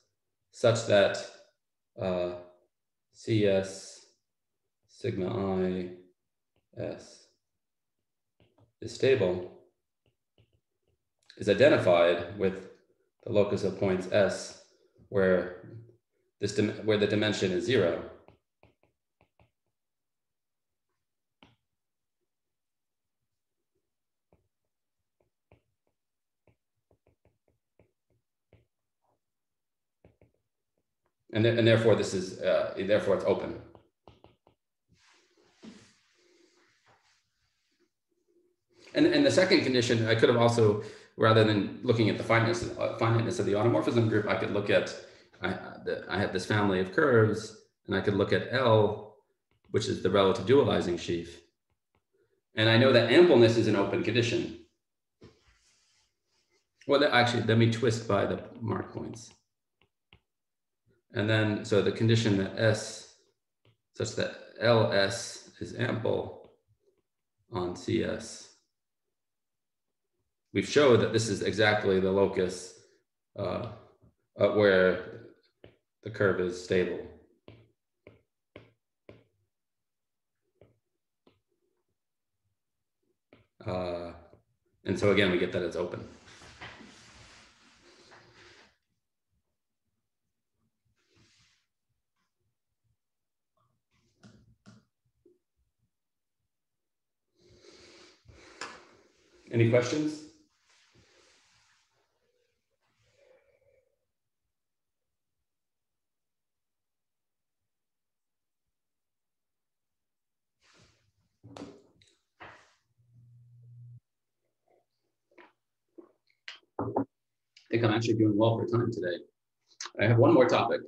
such that uh, CS sigma i S is stable, is identified with the locus of points S where this where the dimension is zero. And, th and therefore this is, uh, therefore it's open. And, and the second condition, I could have also, rather than looking at the finiteness, uh, finiteness of the automorphism group, I could look at, I, the, I had this family of curves, and I could look at L, which is the relative dualizing sheaf. And I know that ampleness is an open condition. Well, actually, let me twist by the mark points. And then, so the condition that S, such that LS is ample on CS, we've showed that this is exactly the locus uh, where the curve is stable. Uh, and so again, we get that it's open. Any questions? I think I'm actually doing well for time today. I have one more topic.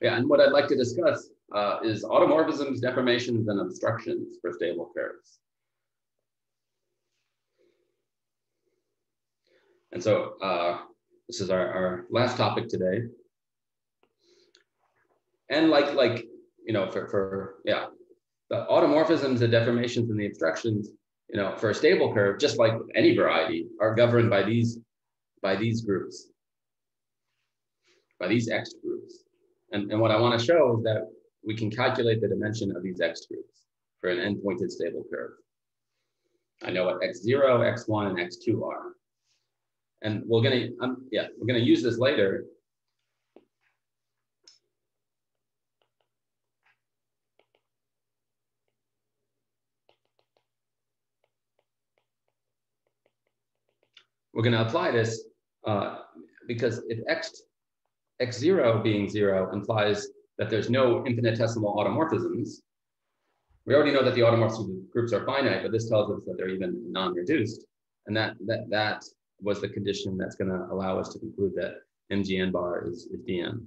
Yeah, and what I'd like to discuss uh, is automorphisms, deformations, and obstructions for stable curves. And so uh, this is our, our last topic today. And like, like you know, for, for yeah, the automorphisms, the deformations, and the obstructions, you know, for a stable curve, just like any variety, are governed by these by these groups, by these Ext groups. And, and what I want to show is that we can calculate the dimension of these Ext groups for an n-pointed stable curve. I know what X0, X1, and X2 are. And we're gonna, um, yeah, we're gonna use this later. We're gonna apply this uh, because if x, x0 being zero implies that there's no infinitesimal automorphisms, we already know that the automorphism groups are finite, but this tells us that they're even non-reduced. And that, that, that was the condition that's going to allow us to conclude that MGN bar is, is DM.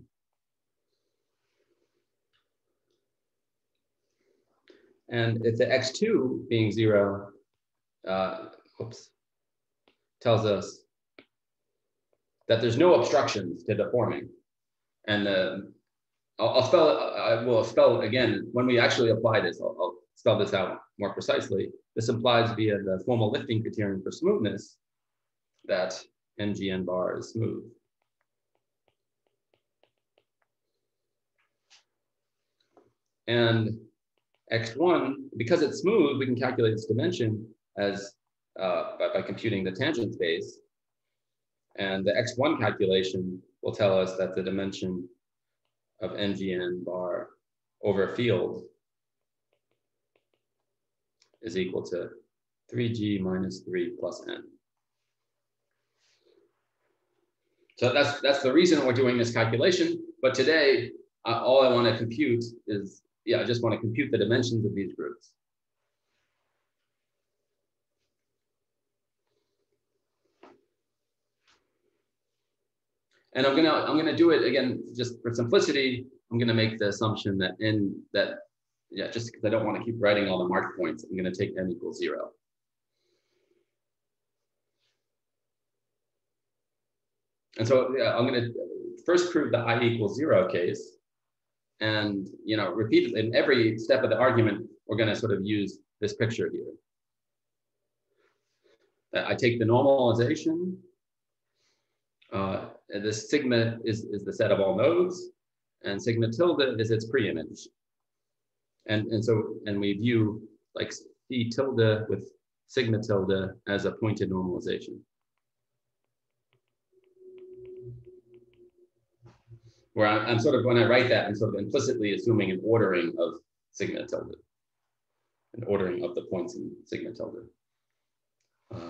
And if the x2 being zero, uh, oops, tells us that there's no obstructions to the forming. And uh, I'll, I'll, spell it, I will spell it again. When we actually apply this, I'll, I'll spell this out more precisely. This implies via the formal lifting criterion for smoothness that MGN bar is smooth. And x1, because it's smooth, we can calculate its dimension as uh, by, by computing the tangent space. And the x1 calculation will tell us that the dimension of MGN bar over field is equal to 3g minus 3 plus n. So that's, that's the reason we're doing this calculation. But today, uh, all I want to compute is, yeah, I just want to compute the dimensions of these groups. And I'm gonna I'm gonna do it again just for simplicity. I'm gonna make the assumption that n that yeah just because I don't want to keep writing all the mark points. I'm gonna take n equals zero. And so yeah, I'm gonna first prove the i equals zero case, and you know repeatedly in every step of the argument we're gonna sort of use this picture here. I take the normalization. Uh, this sigma is, is the set of all nodes, and sigma tilde is its preimage. And, and so, and we view like C tilde with sigma tilde as a pointed normalization. Where I'm, I'm sort of, when I write that, I'm sort of implicitly assuming an ordering of sigma tilde, an ordering of the points in sigma tilde. Uh,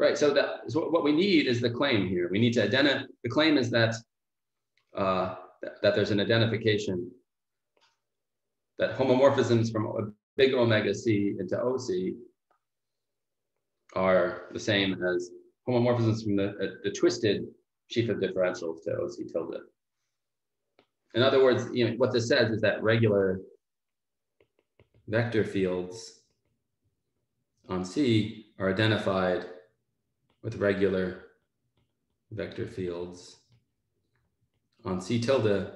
Right, so that so what we need is the claim here. We need to identify, the claim is that, uh, that, there's an identification that homomorphisms from big omega c into OC are the same as homomorphisms from the, uh, the twisted sheaf of differentials to OC tilde. In other words, you know, what this says is that regular vector fields on C are identified with regular vector fields on C tilde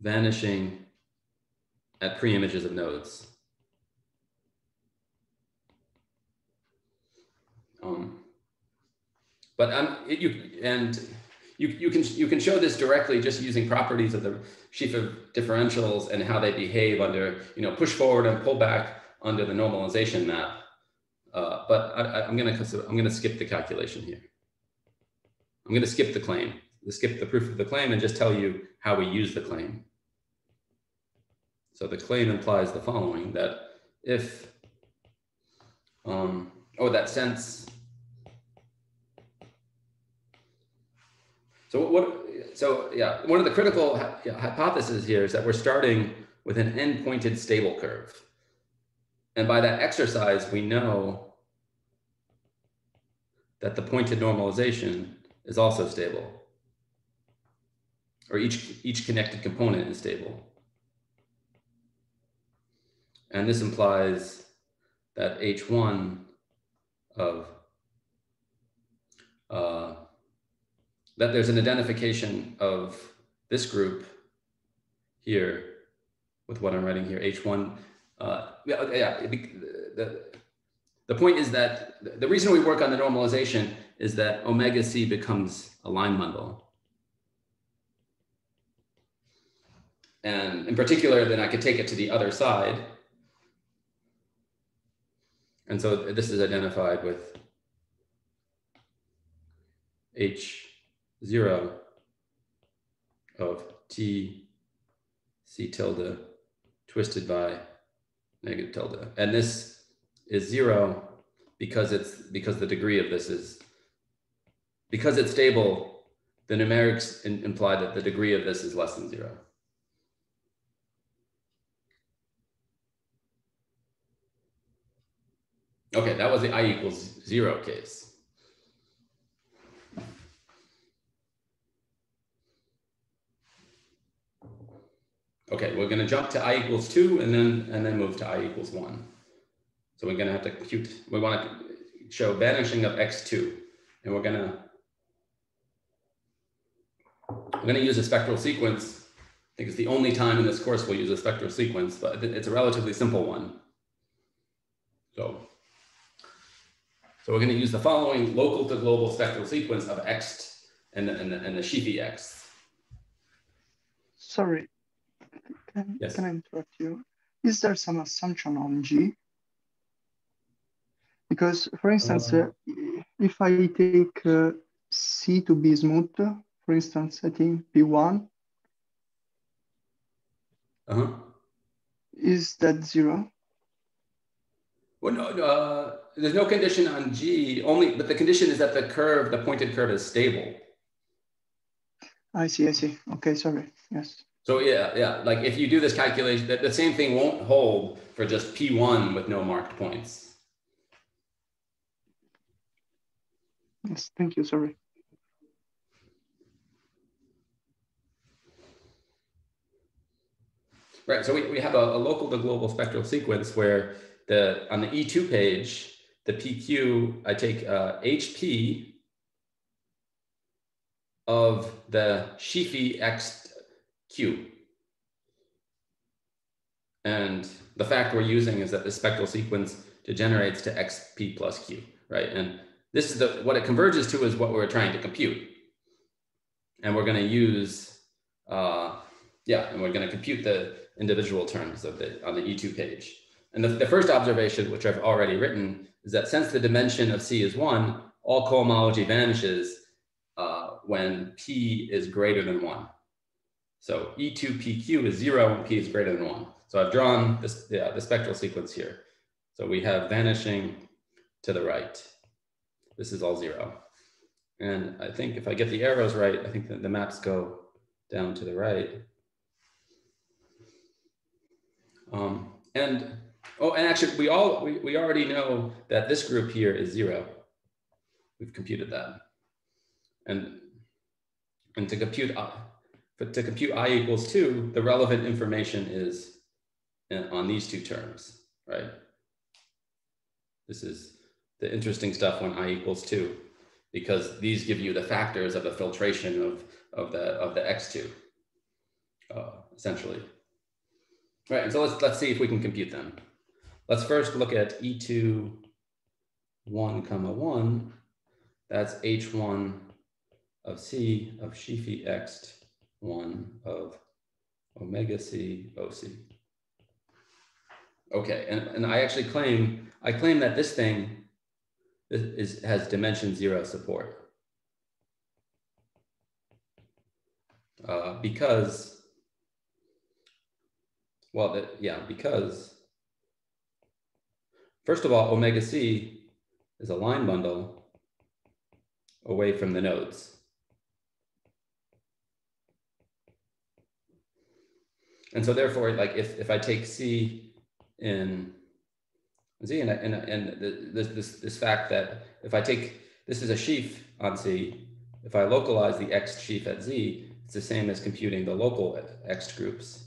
vanishing at pre-images of nodes. Um, but um, it, you and you, you can you can show this directly just using properties of the sheaf of differentials and how they behave under you know push forward and pull back under the normalization map. Uh, but I, am going to I'm going to skip the calculation here. I'm going to skip the claim, skip the proof of the claim, and just tell you how we use the claim. So the claim implies the following: that if um, oh that sense. So what? So yeah, one of the critical hypotheses here is that we're starting with an n-pointed stable curve. And by that exercise, we know that the pointed normalization is also stable, or each, each connected component is stable. And this implies that H1 of, uh, that there's an identification of this group here with what I'm writing here, H1 uh, yeah, yeah the, the point is that the reason we work on the normalization is that omega c becomes a line bundle. And in particular, then I could take it to the other side. And so this is identified with H0 of T C tilde twisted by negative tilde. And this is zero because it's because the degree of this is because it's stable, the numerics in, imply that the degree of this is less than zero. Okay, that was the i equals zero case. Okay, we're gonna jump to i equals two and then and then move to i equals one. So we're gonna have to compute, we wanna show vanishing of Ext2 and we're gonna we're gonna use a spectral sequence. I think it's the only time in this course we'll use a spectral sequence, but it's a relatively simple one. So so we're going to use the following local to global spectral sequence of Ext and, and, and the Sheafy Ext. Sorry, can, yes. can I interrupt you? Is there some assumption on G? Because for instance, uh, uh, if I take uh, C to be smooth, for instance, think P1, uh-huh. is that zero? Well, no, uh, there's no condition on G only, but the condition is that the curve, the pointed curve is stable. I see, I see. Okay, sorry, yes. So yeah, yeah, like if you do this calculation, that the same thing won't hold for just P1 with no marked points. Yes, thank you, sorry. Right, so we, we have a, a local to global spectral sequence where the on the E2 page, the PQ, I take uh, HP of the Sheafy ExtQ. And the fact we're using is that the spectral sequence degenerates to ExtP plus Q, right? And this is the, what it converges to is what we're trying to compute. And we're gonna use, uh, yeah, and we're gonna compute the individual terms of the, on the E2 page. And the, the first observation, which I've already written, is that since the dimension of C is one, all cohomology vanishes uh, when P is greater than one. So E2PQ is zero when P is greater than one. So I've drawn this, yeah, the spectral sequence here. So we have vanishing to the right. This is all zero. And I think if I get the arrows right, I think that the maps go down to the right. Um, and Oh, and actually, we all we, we already know that this group here is zero. We've computed that, and and to compute i, but to compute i equals two, the relevant information is on these two terms, right? This is the interesting stuff when i equals two, because these give you the factors of the filtration of of the of the Ext2, uh, essentially. Right, and so let's let's see if we can compute them. Let's first look at E2 1 comma 1. That's H1 of C of Sheafy Ext 1 of omega C OC. Okay, and, and I actually claim, I claim that this thing is, is has dimension zero support. Uh, because, well, yeah, because First of all, omega C is a line bundle away from the nodes. And so therefore, like if, if I take C in Z and, and, and this, this, this fact that if I take, this is a sheaf on C, if I localize the Ext sheaf at Z, it's the same as computing the local Ext groups.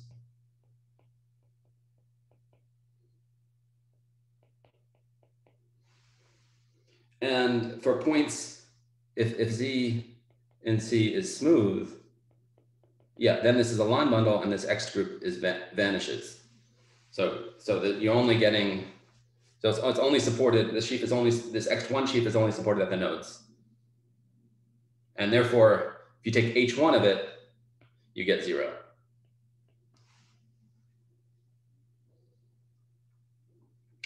And for points, if, if Z in C is smooth, yeah, then this is a line bundle and this Ext group is vanishes. So, so that you're only getting, so it's, it's only supported, the sheaf is only, this Ext1 sheaf is only supported at the nodes. And therefore, if you take H1 of it, you get zero.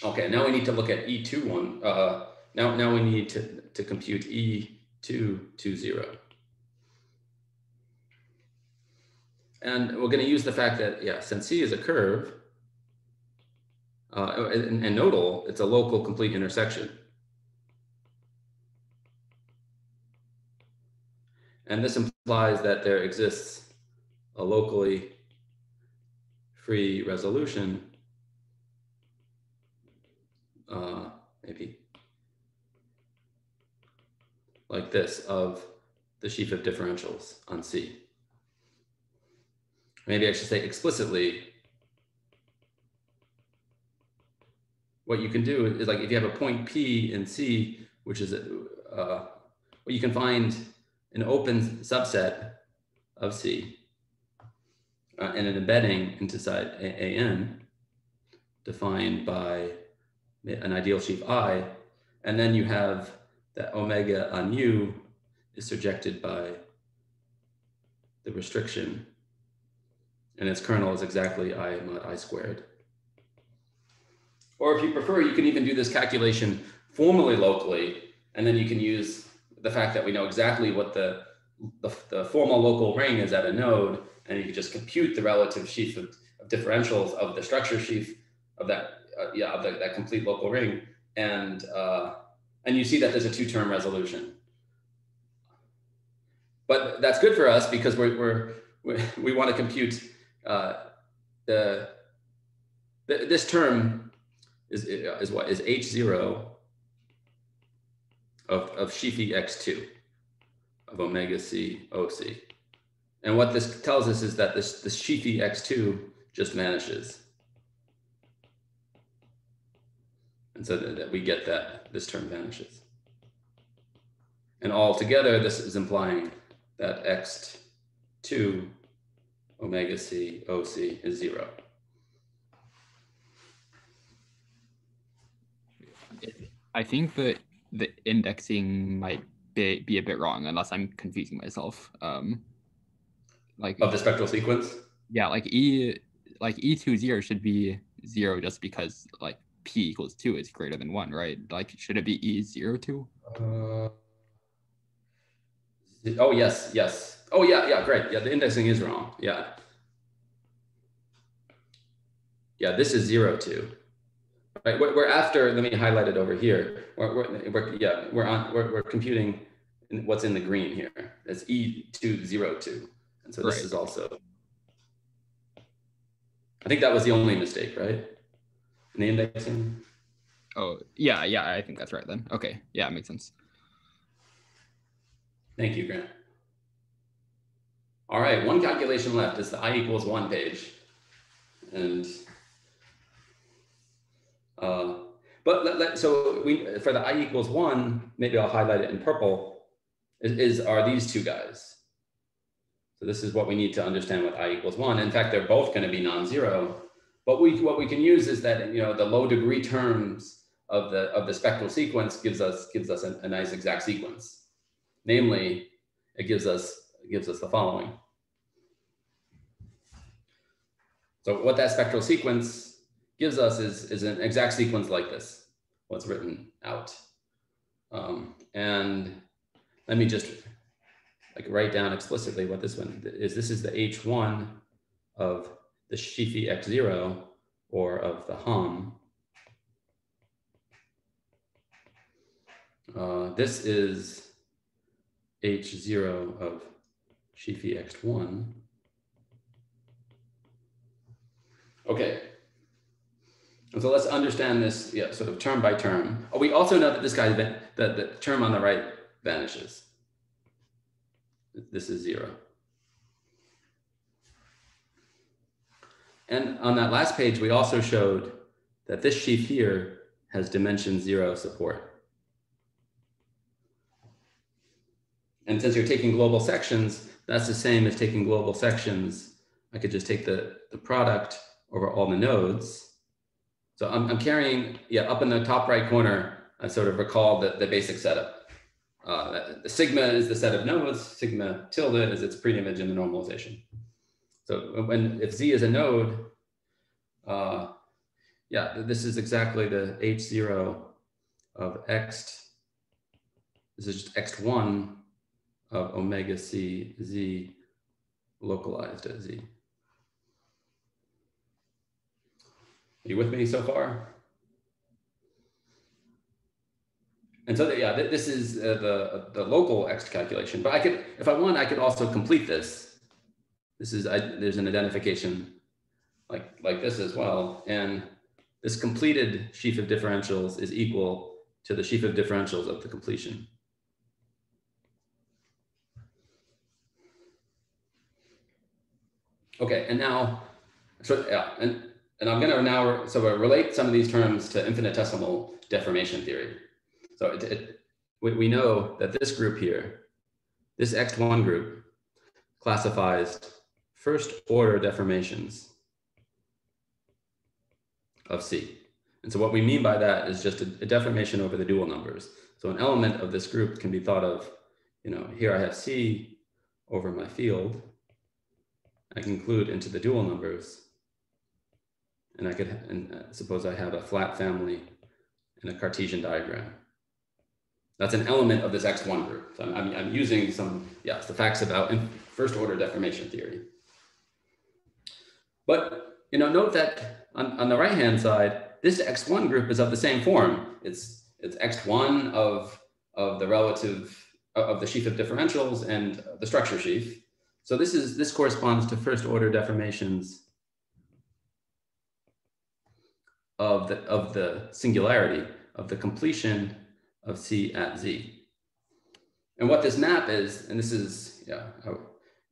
Okay, now we need to look at E21. Uh, now, now we need to, to compute E220. And we're going to use the fact that, yeah, since C is a curve, uh, and, and nodal, it's a local complete intersection. And this implies that there exists a locally free resolution, uh, maybe like this of the sheaf of differentials on C. Maybe I should say explicitly, what you can do is like if you have a point P in C, which is, uh, what you can find an open subset of C uh, and an embedding into side AN defined by an ideal sheaf I, and then you have that omega on U is surjected by the restriction and its kernel is exactly I mod I squared. Or if you prefer, you can even do this calculation formally locally, and then you can use the fact that we know exactly what the, the, the formal local ring is at a node, and you can just compute the relative sheaf of, of differentials of the structure sheaf of that, uh, yeah, of the, that complete local ring. And, uh, and you see that there's a two-term resolution. But that's good for us because we're, we're, we, we want to compute uh, the, the, this term is, is what is H0 of, of Sheafy Ext2 of omega C OC. And what this tells us is that this, this Sheafy Ext2 just vanishes. And so that, that we get that this term vanishes. And altogether, this is implying that Ext2 omega C OC is zero. I think that the indexing might be, be a bit wrong unless I'm confusing myself. Um, like of the spectral sequence. Yeah, like E like E two zero should be zero just because like P equals two is greater than one, right? Like should it be E zero two? Uh, oh yes, yes. Oh yeah, yeah, great. Yeah, the indexing is wrong. Yeah. Yeah, this is zero two right? We're, we're, after, let me highlight it over here. We're, we're, we're yeah, we're on, we're, we're computing what's in the green here. It's E202. And so this right. is also, I think that was the only mistake, right? In the indexing. Oh, yeah, yeah, I think that's right then. Okay, yeah, it makes sense. Thank you, Grant. All right, one calculation left. It's the I equals one page. And uh, but let, let, so we for the i equals one, maybe I'll highlight it in purple. Is, is are these two guys? So this is what we need to understand with i equals one. In fact, they're both going to be non-zero. But we what we can use is that you know the low degree terms of the of the spectral sequence gives us gives us a, a nice exact sequence. Namely, it gives us gives us the following. So what that spectral sequence gives us is, is an exact sequence like this, what's written out. Um, and let me just like write down explicitly what this one is. This is the H1 of the Sheafy Ext0 or of the Hom. Uh, this is H0 of Sheafy Ext1. Okay, and so let's understand this yeah, sort of term by term. Oh, we also know that this guy, that the term on the right vanishes. This is zero. And on that last page, we also showed that this sheaf here has dimension zero support. And since you're taking global sections, that's the same as taking global sections. I could just take the, the product over all the nodes so I'm, I'm carrying, yeah, up in the top right corner, I sort of recall the, the basic setup. Uh, the sigma is the set of nodes, sigma tilde is its preimage in the normalization. So when if z is a node, uh, yeah, this is exactly the H0 of Ext. This is just Ext1 of omega C Z localized at Z. Are you with me so far? And so, yeah, this is uh, the, the local Ext calculation, but I could, if I want, I could also complete this. This is, I, there's an identification like, like this as well. And this completed sheaf of differentials is equal to the sheaf of differentials of the completion. Okay, and now, so yeah, and, and I'm gonna now, so we'll relate some of these terms to infinitesimal deformation theory. So it, it, we, we know that this group here, this Ext1 group classifies first order deformations of C. And so what we mean by that is just a, a deformation over the dual numbers. So an element of this group can be thought of, you know, here I have C over my field. I can include into the dual numbers. And I could, and uh, suppose I have a flat family in a Cartesian diagram. That's an element of this Ext1 group. So I'm, I'm using some, yes, the facts about first order deformation theory. But, you know, note that on, on the right-hand side, this Ext1 group is of the same form. It's, it's Ext1 of, of the relative, of the sheaf of differentials and the structure sheaf. So this is, this corresponds to first order deformations of the, of the singularity, of the completion of C at Z. And what this map is, and this is, yeah,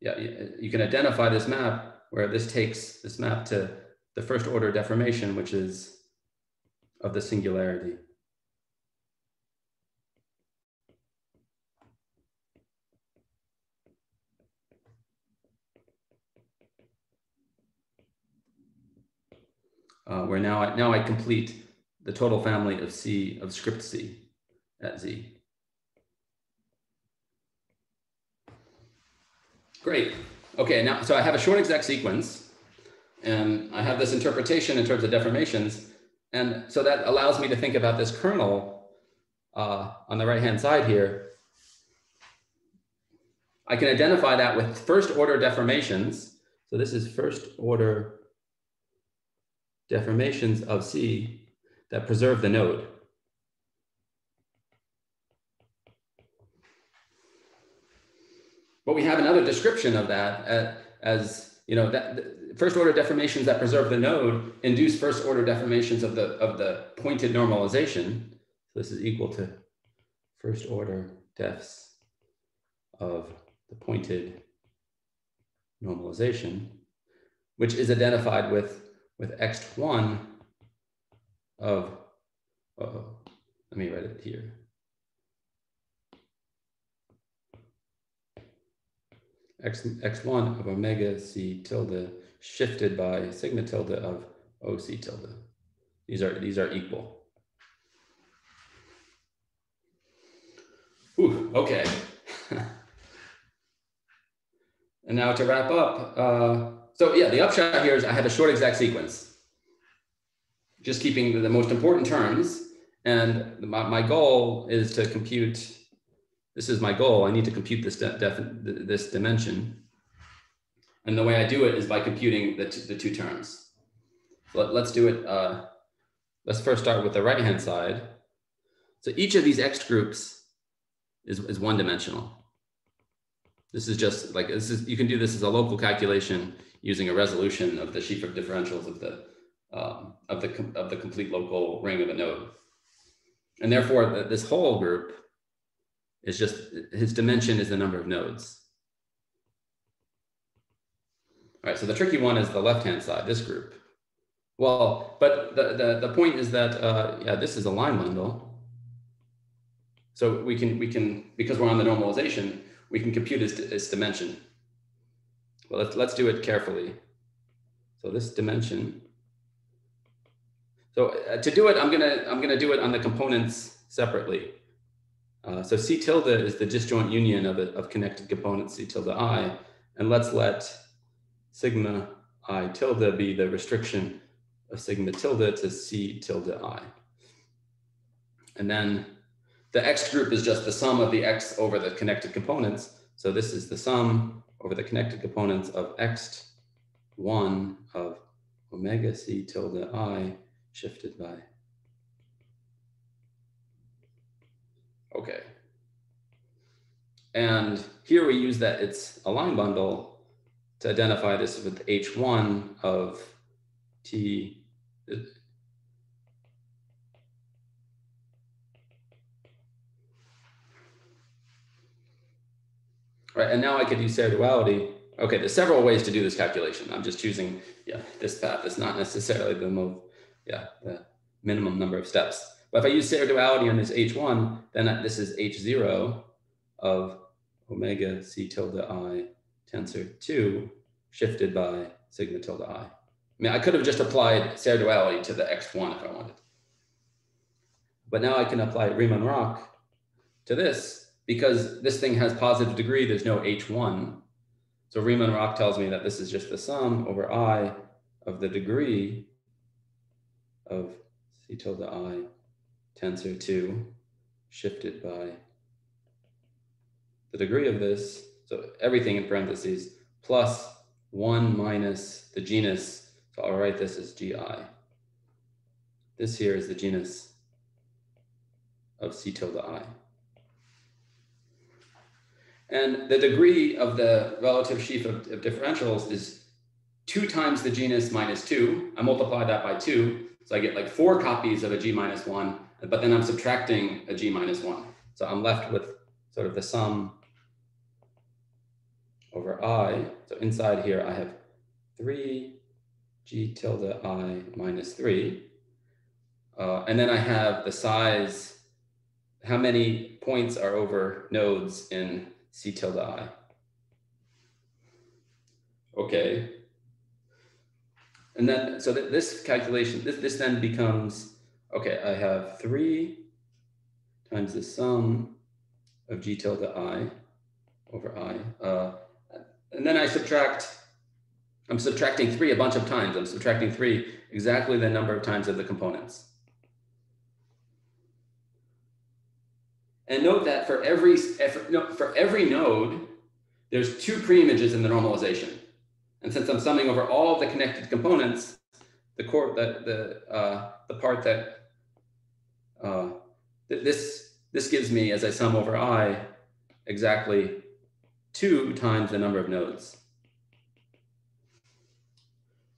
yeah, you can identify this map where this takes this map to the first order deformation, which is of the singularity. Uh, where now I, now I complete the total family of C of script C at Z. Great. Okay, now, so I have a short exact sequence and I have this interpretation in terms of deformations. And so that allows me to think about this kernel uh, on the right-hand side here. I can identify that with first order deformations. So this is first order deformations of C that preserve the node. But we have another description of that as, you know, that first order deformations that preserve the node induce first order deformations of the, of the pointed normalization. So this is equal to first order defs of the pointed normalization, which is identified with, with Ext1 of, uh -oh, let me write it here. Ext, Ext1 of omega c tilde shifted by sigma tilde of OC tilde. These are, these are equal. Ooh, okay. [LAUGHS] and now to wrap up, uh, so yeah, the upshot here is I have a short exact sequence, just keeping the, most important terms. And my, my goal is to compute, this is my goal. I need to compute this, this dimension. And the way I do it is by computing the, the two terms. Let, us do it. Uh, let's first start with the right-hand side. So each of these Ext groups is, is one dimensional. This is just like, this is, you can do this as a local calculation using a resolution of the sheaf of differentials of the, um, of the, of the complete local ring of a node. And therefore the, this whole group is just, his dimension is the number of nodes. All right, so the tricky one is the left-hand side, this group. Well, but the, the, the point is that, uh, yeah, this is a line bundle. So we can, we can, because we're on the normalization, we can compute its, its dimension. Well, let's, let's do it carefully. So this dimension. So uh, to do it, I'm gonna, I'm gonna do it on the components separately. Uh, so C tilde is the disjoint union of, a, of connected components C tilde I, and let's let sigma i tilde be the restriction of sigma tilde to C tilde I. And then the Ext group is just the sum of the Ext over the connected components. So this is the sum over the connected components of Ext1 of omega C tilde I shifted by. Okay. And here we use that it's a line bundle to identify this with H1 of T. Right, and now I could use Serre duality. Okay, there's several ways to do this calculation. I'm just choosing, yeah, this path. It's not necessarily the most, yeah, the minimum number of steps. But if I use Serre duality on this H1, then this is H0 of omega C tilde I tensor 2 shifted by sigma tilde I. I mean, I could have just applied Serre duality to the Ext1 if I wanted. But now I can apply Riemann-Roch to this because this thing has positive degree, there's no H1. So Riemann-Roch tells me that this is just the sum over I of the degree of C tilde I tensor 2 shifted by the degree of this, so everything in parentheses, plus 1 minus the genus. So I'll write this as GI. This here is the genus of C tilde I. And the degree of the relative sheaf of, of, differentials is two times the genus minus two. I multiply that by two. So I get like four copies of a G minus one, but then I'm subtracting a G minus one. So I'm left with sort of the sum over i. So inside here, I have 3 g tilde i minus 3. Uh, and then I have the size, how many points are over nodes in c tilde i. Okay. And then, so th this calculation, this, this then becomes, okay, I have 3 times the sum of g tilde i over i. Uh, and then I subtract, I'm subtracting three a bunch of times. I'm subtracting three exactly the number of times of the components. And note that for every, for every node, there's two preimages in the normalization. And since I'm summing over all the connected components, the core, the, the, uh, the part that uh, this, this gives me as I sum over i exactly two times the number of nodes.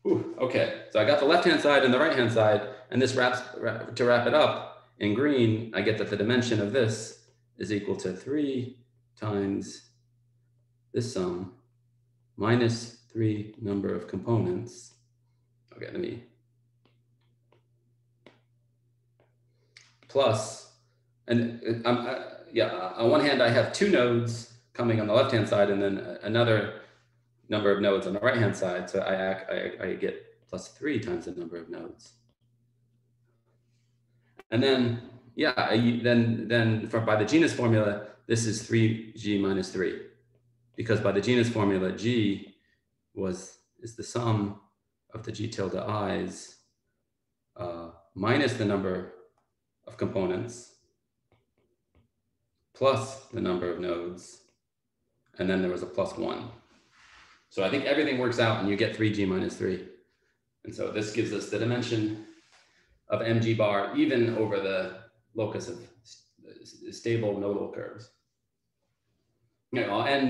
Okay, so I got the left-hand side and the right-hand side, and this wraps, to wrap it up, in green, I get that the dimension of this is equal to three times this sum minus three number of components. Okay, let me, plus, and um, uh, yeah, on one hand, I have two nodes coming on the left-hand side and then another number of nodes on the right-hand side. So I, I, I get plus three times the number of nodes. And then, yeah, then, then for, by the genus formula, this is 3g minus 3. Because by the genus formula, g was is the sum of the g tilde i's uh, minus the number of components plus the number of nodes and then there was a plus one. So I think everything works out and you get 3g minus 3. And so this gives us the dimension of mg bar even over the locus of uh, stable nodal curves. You know, and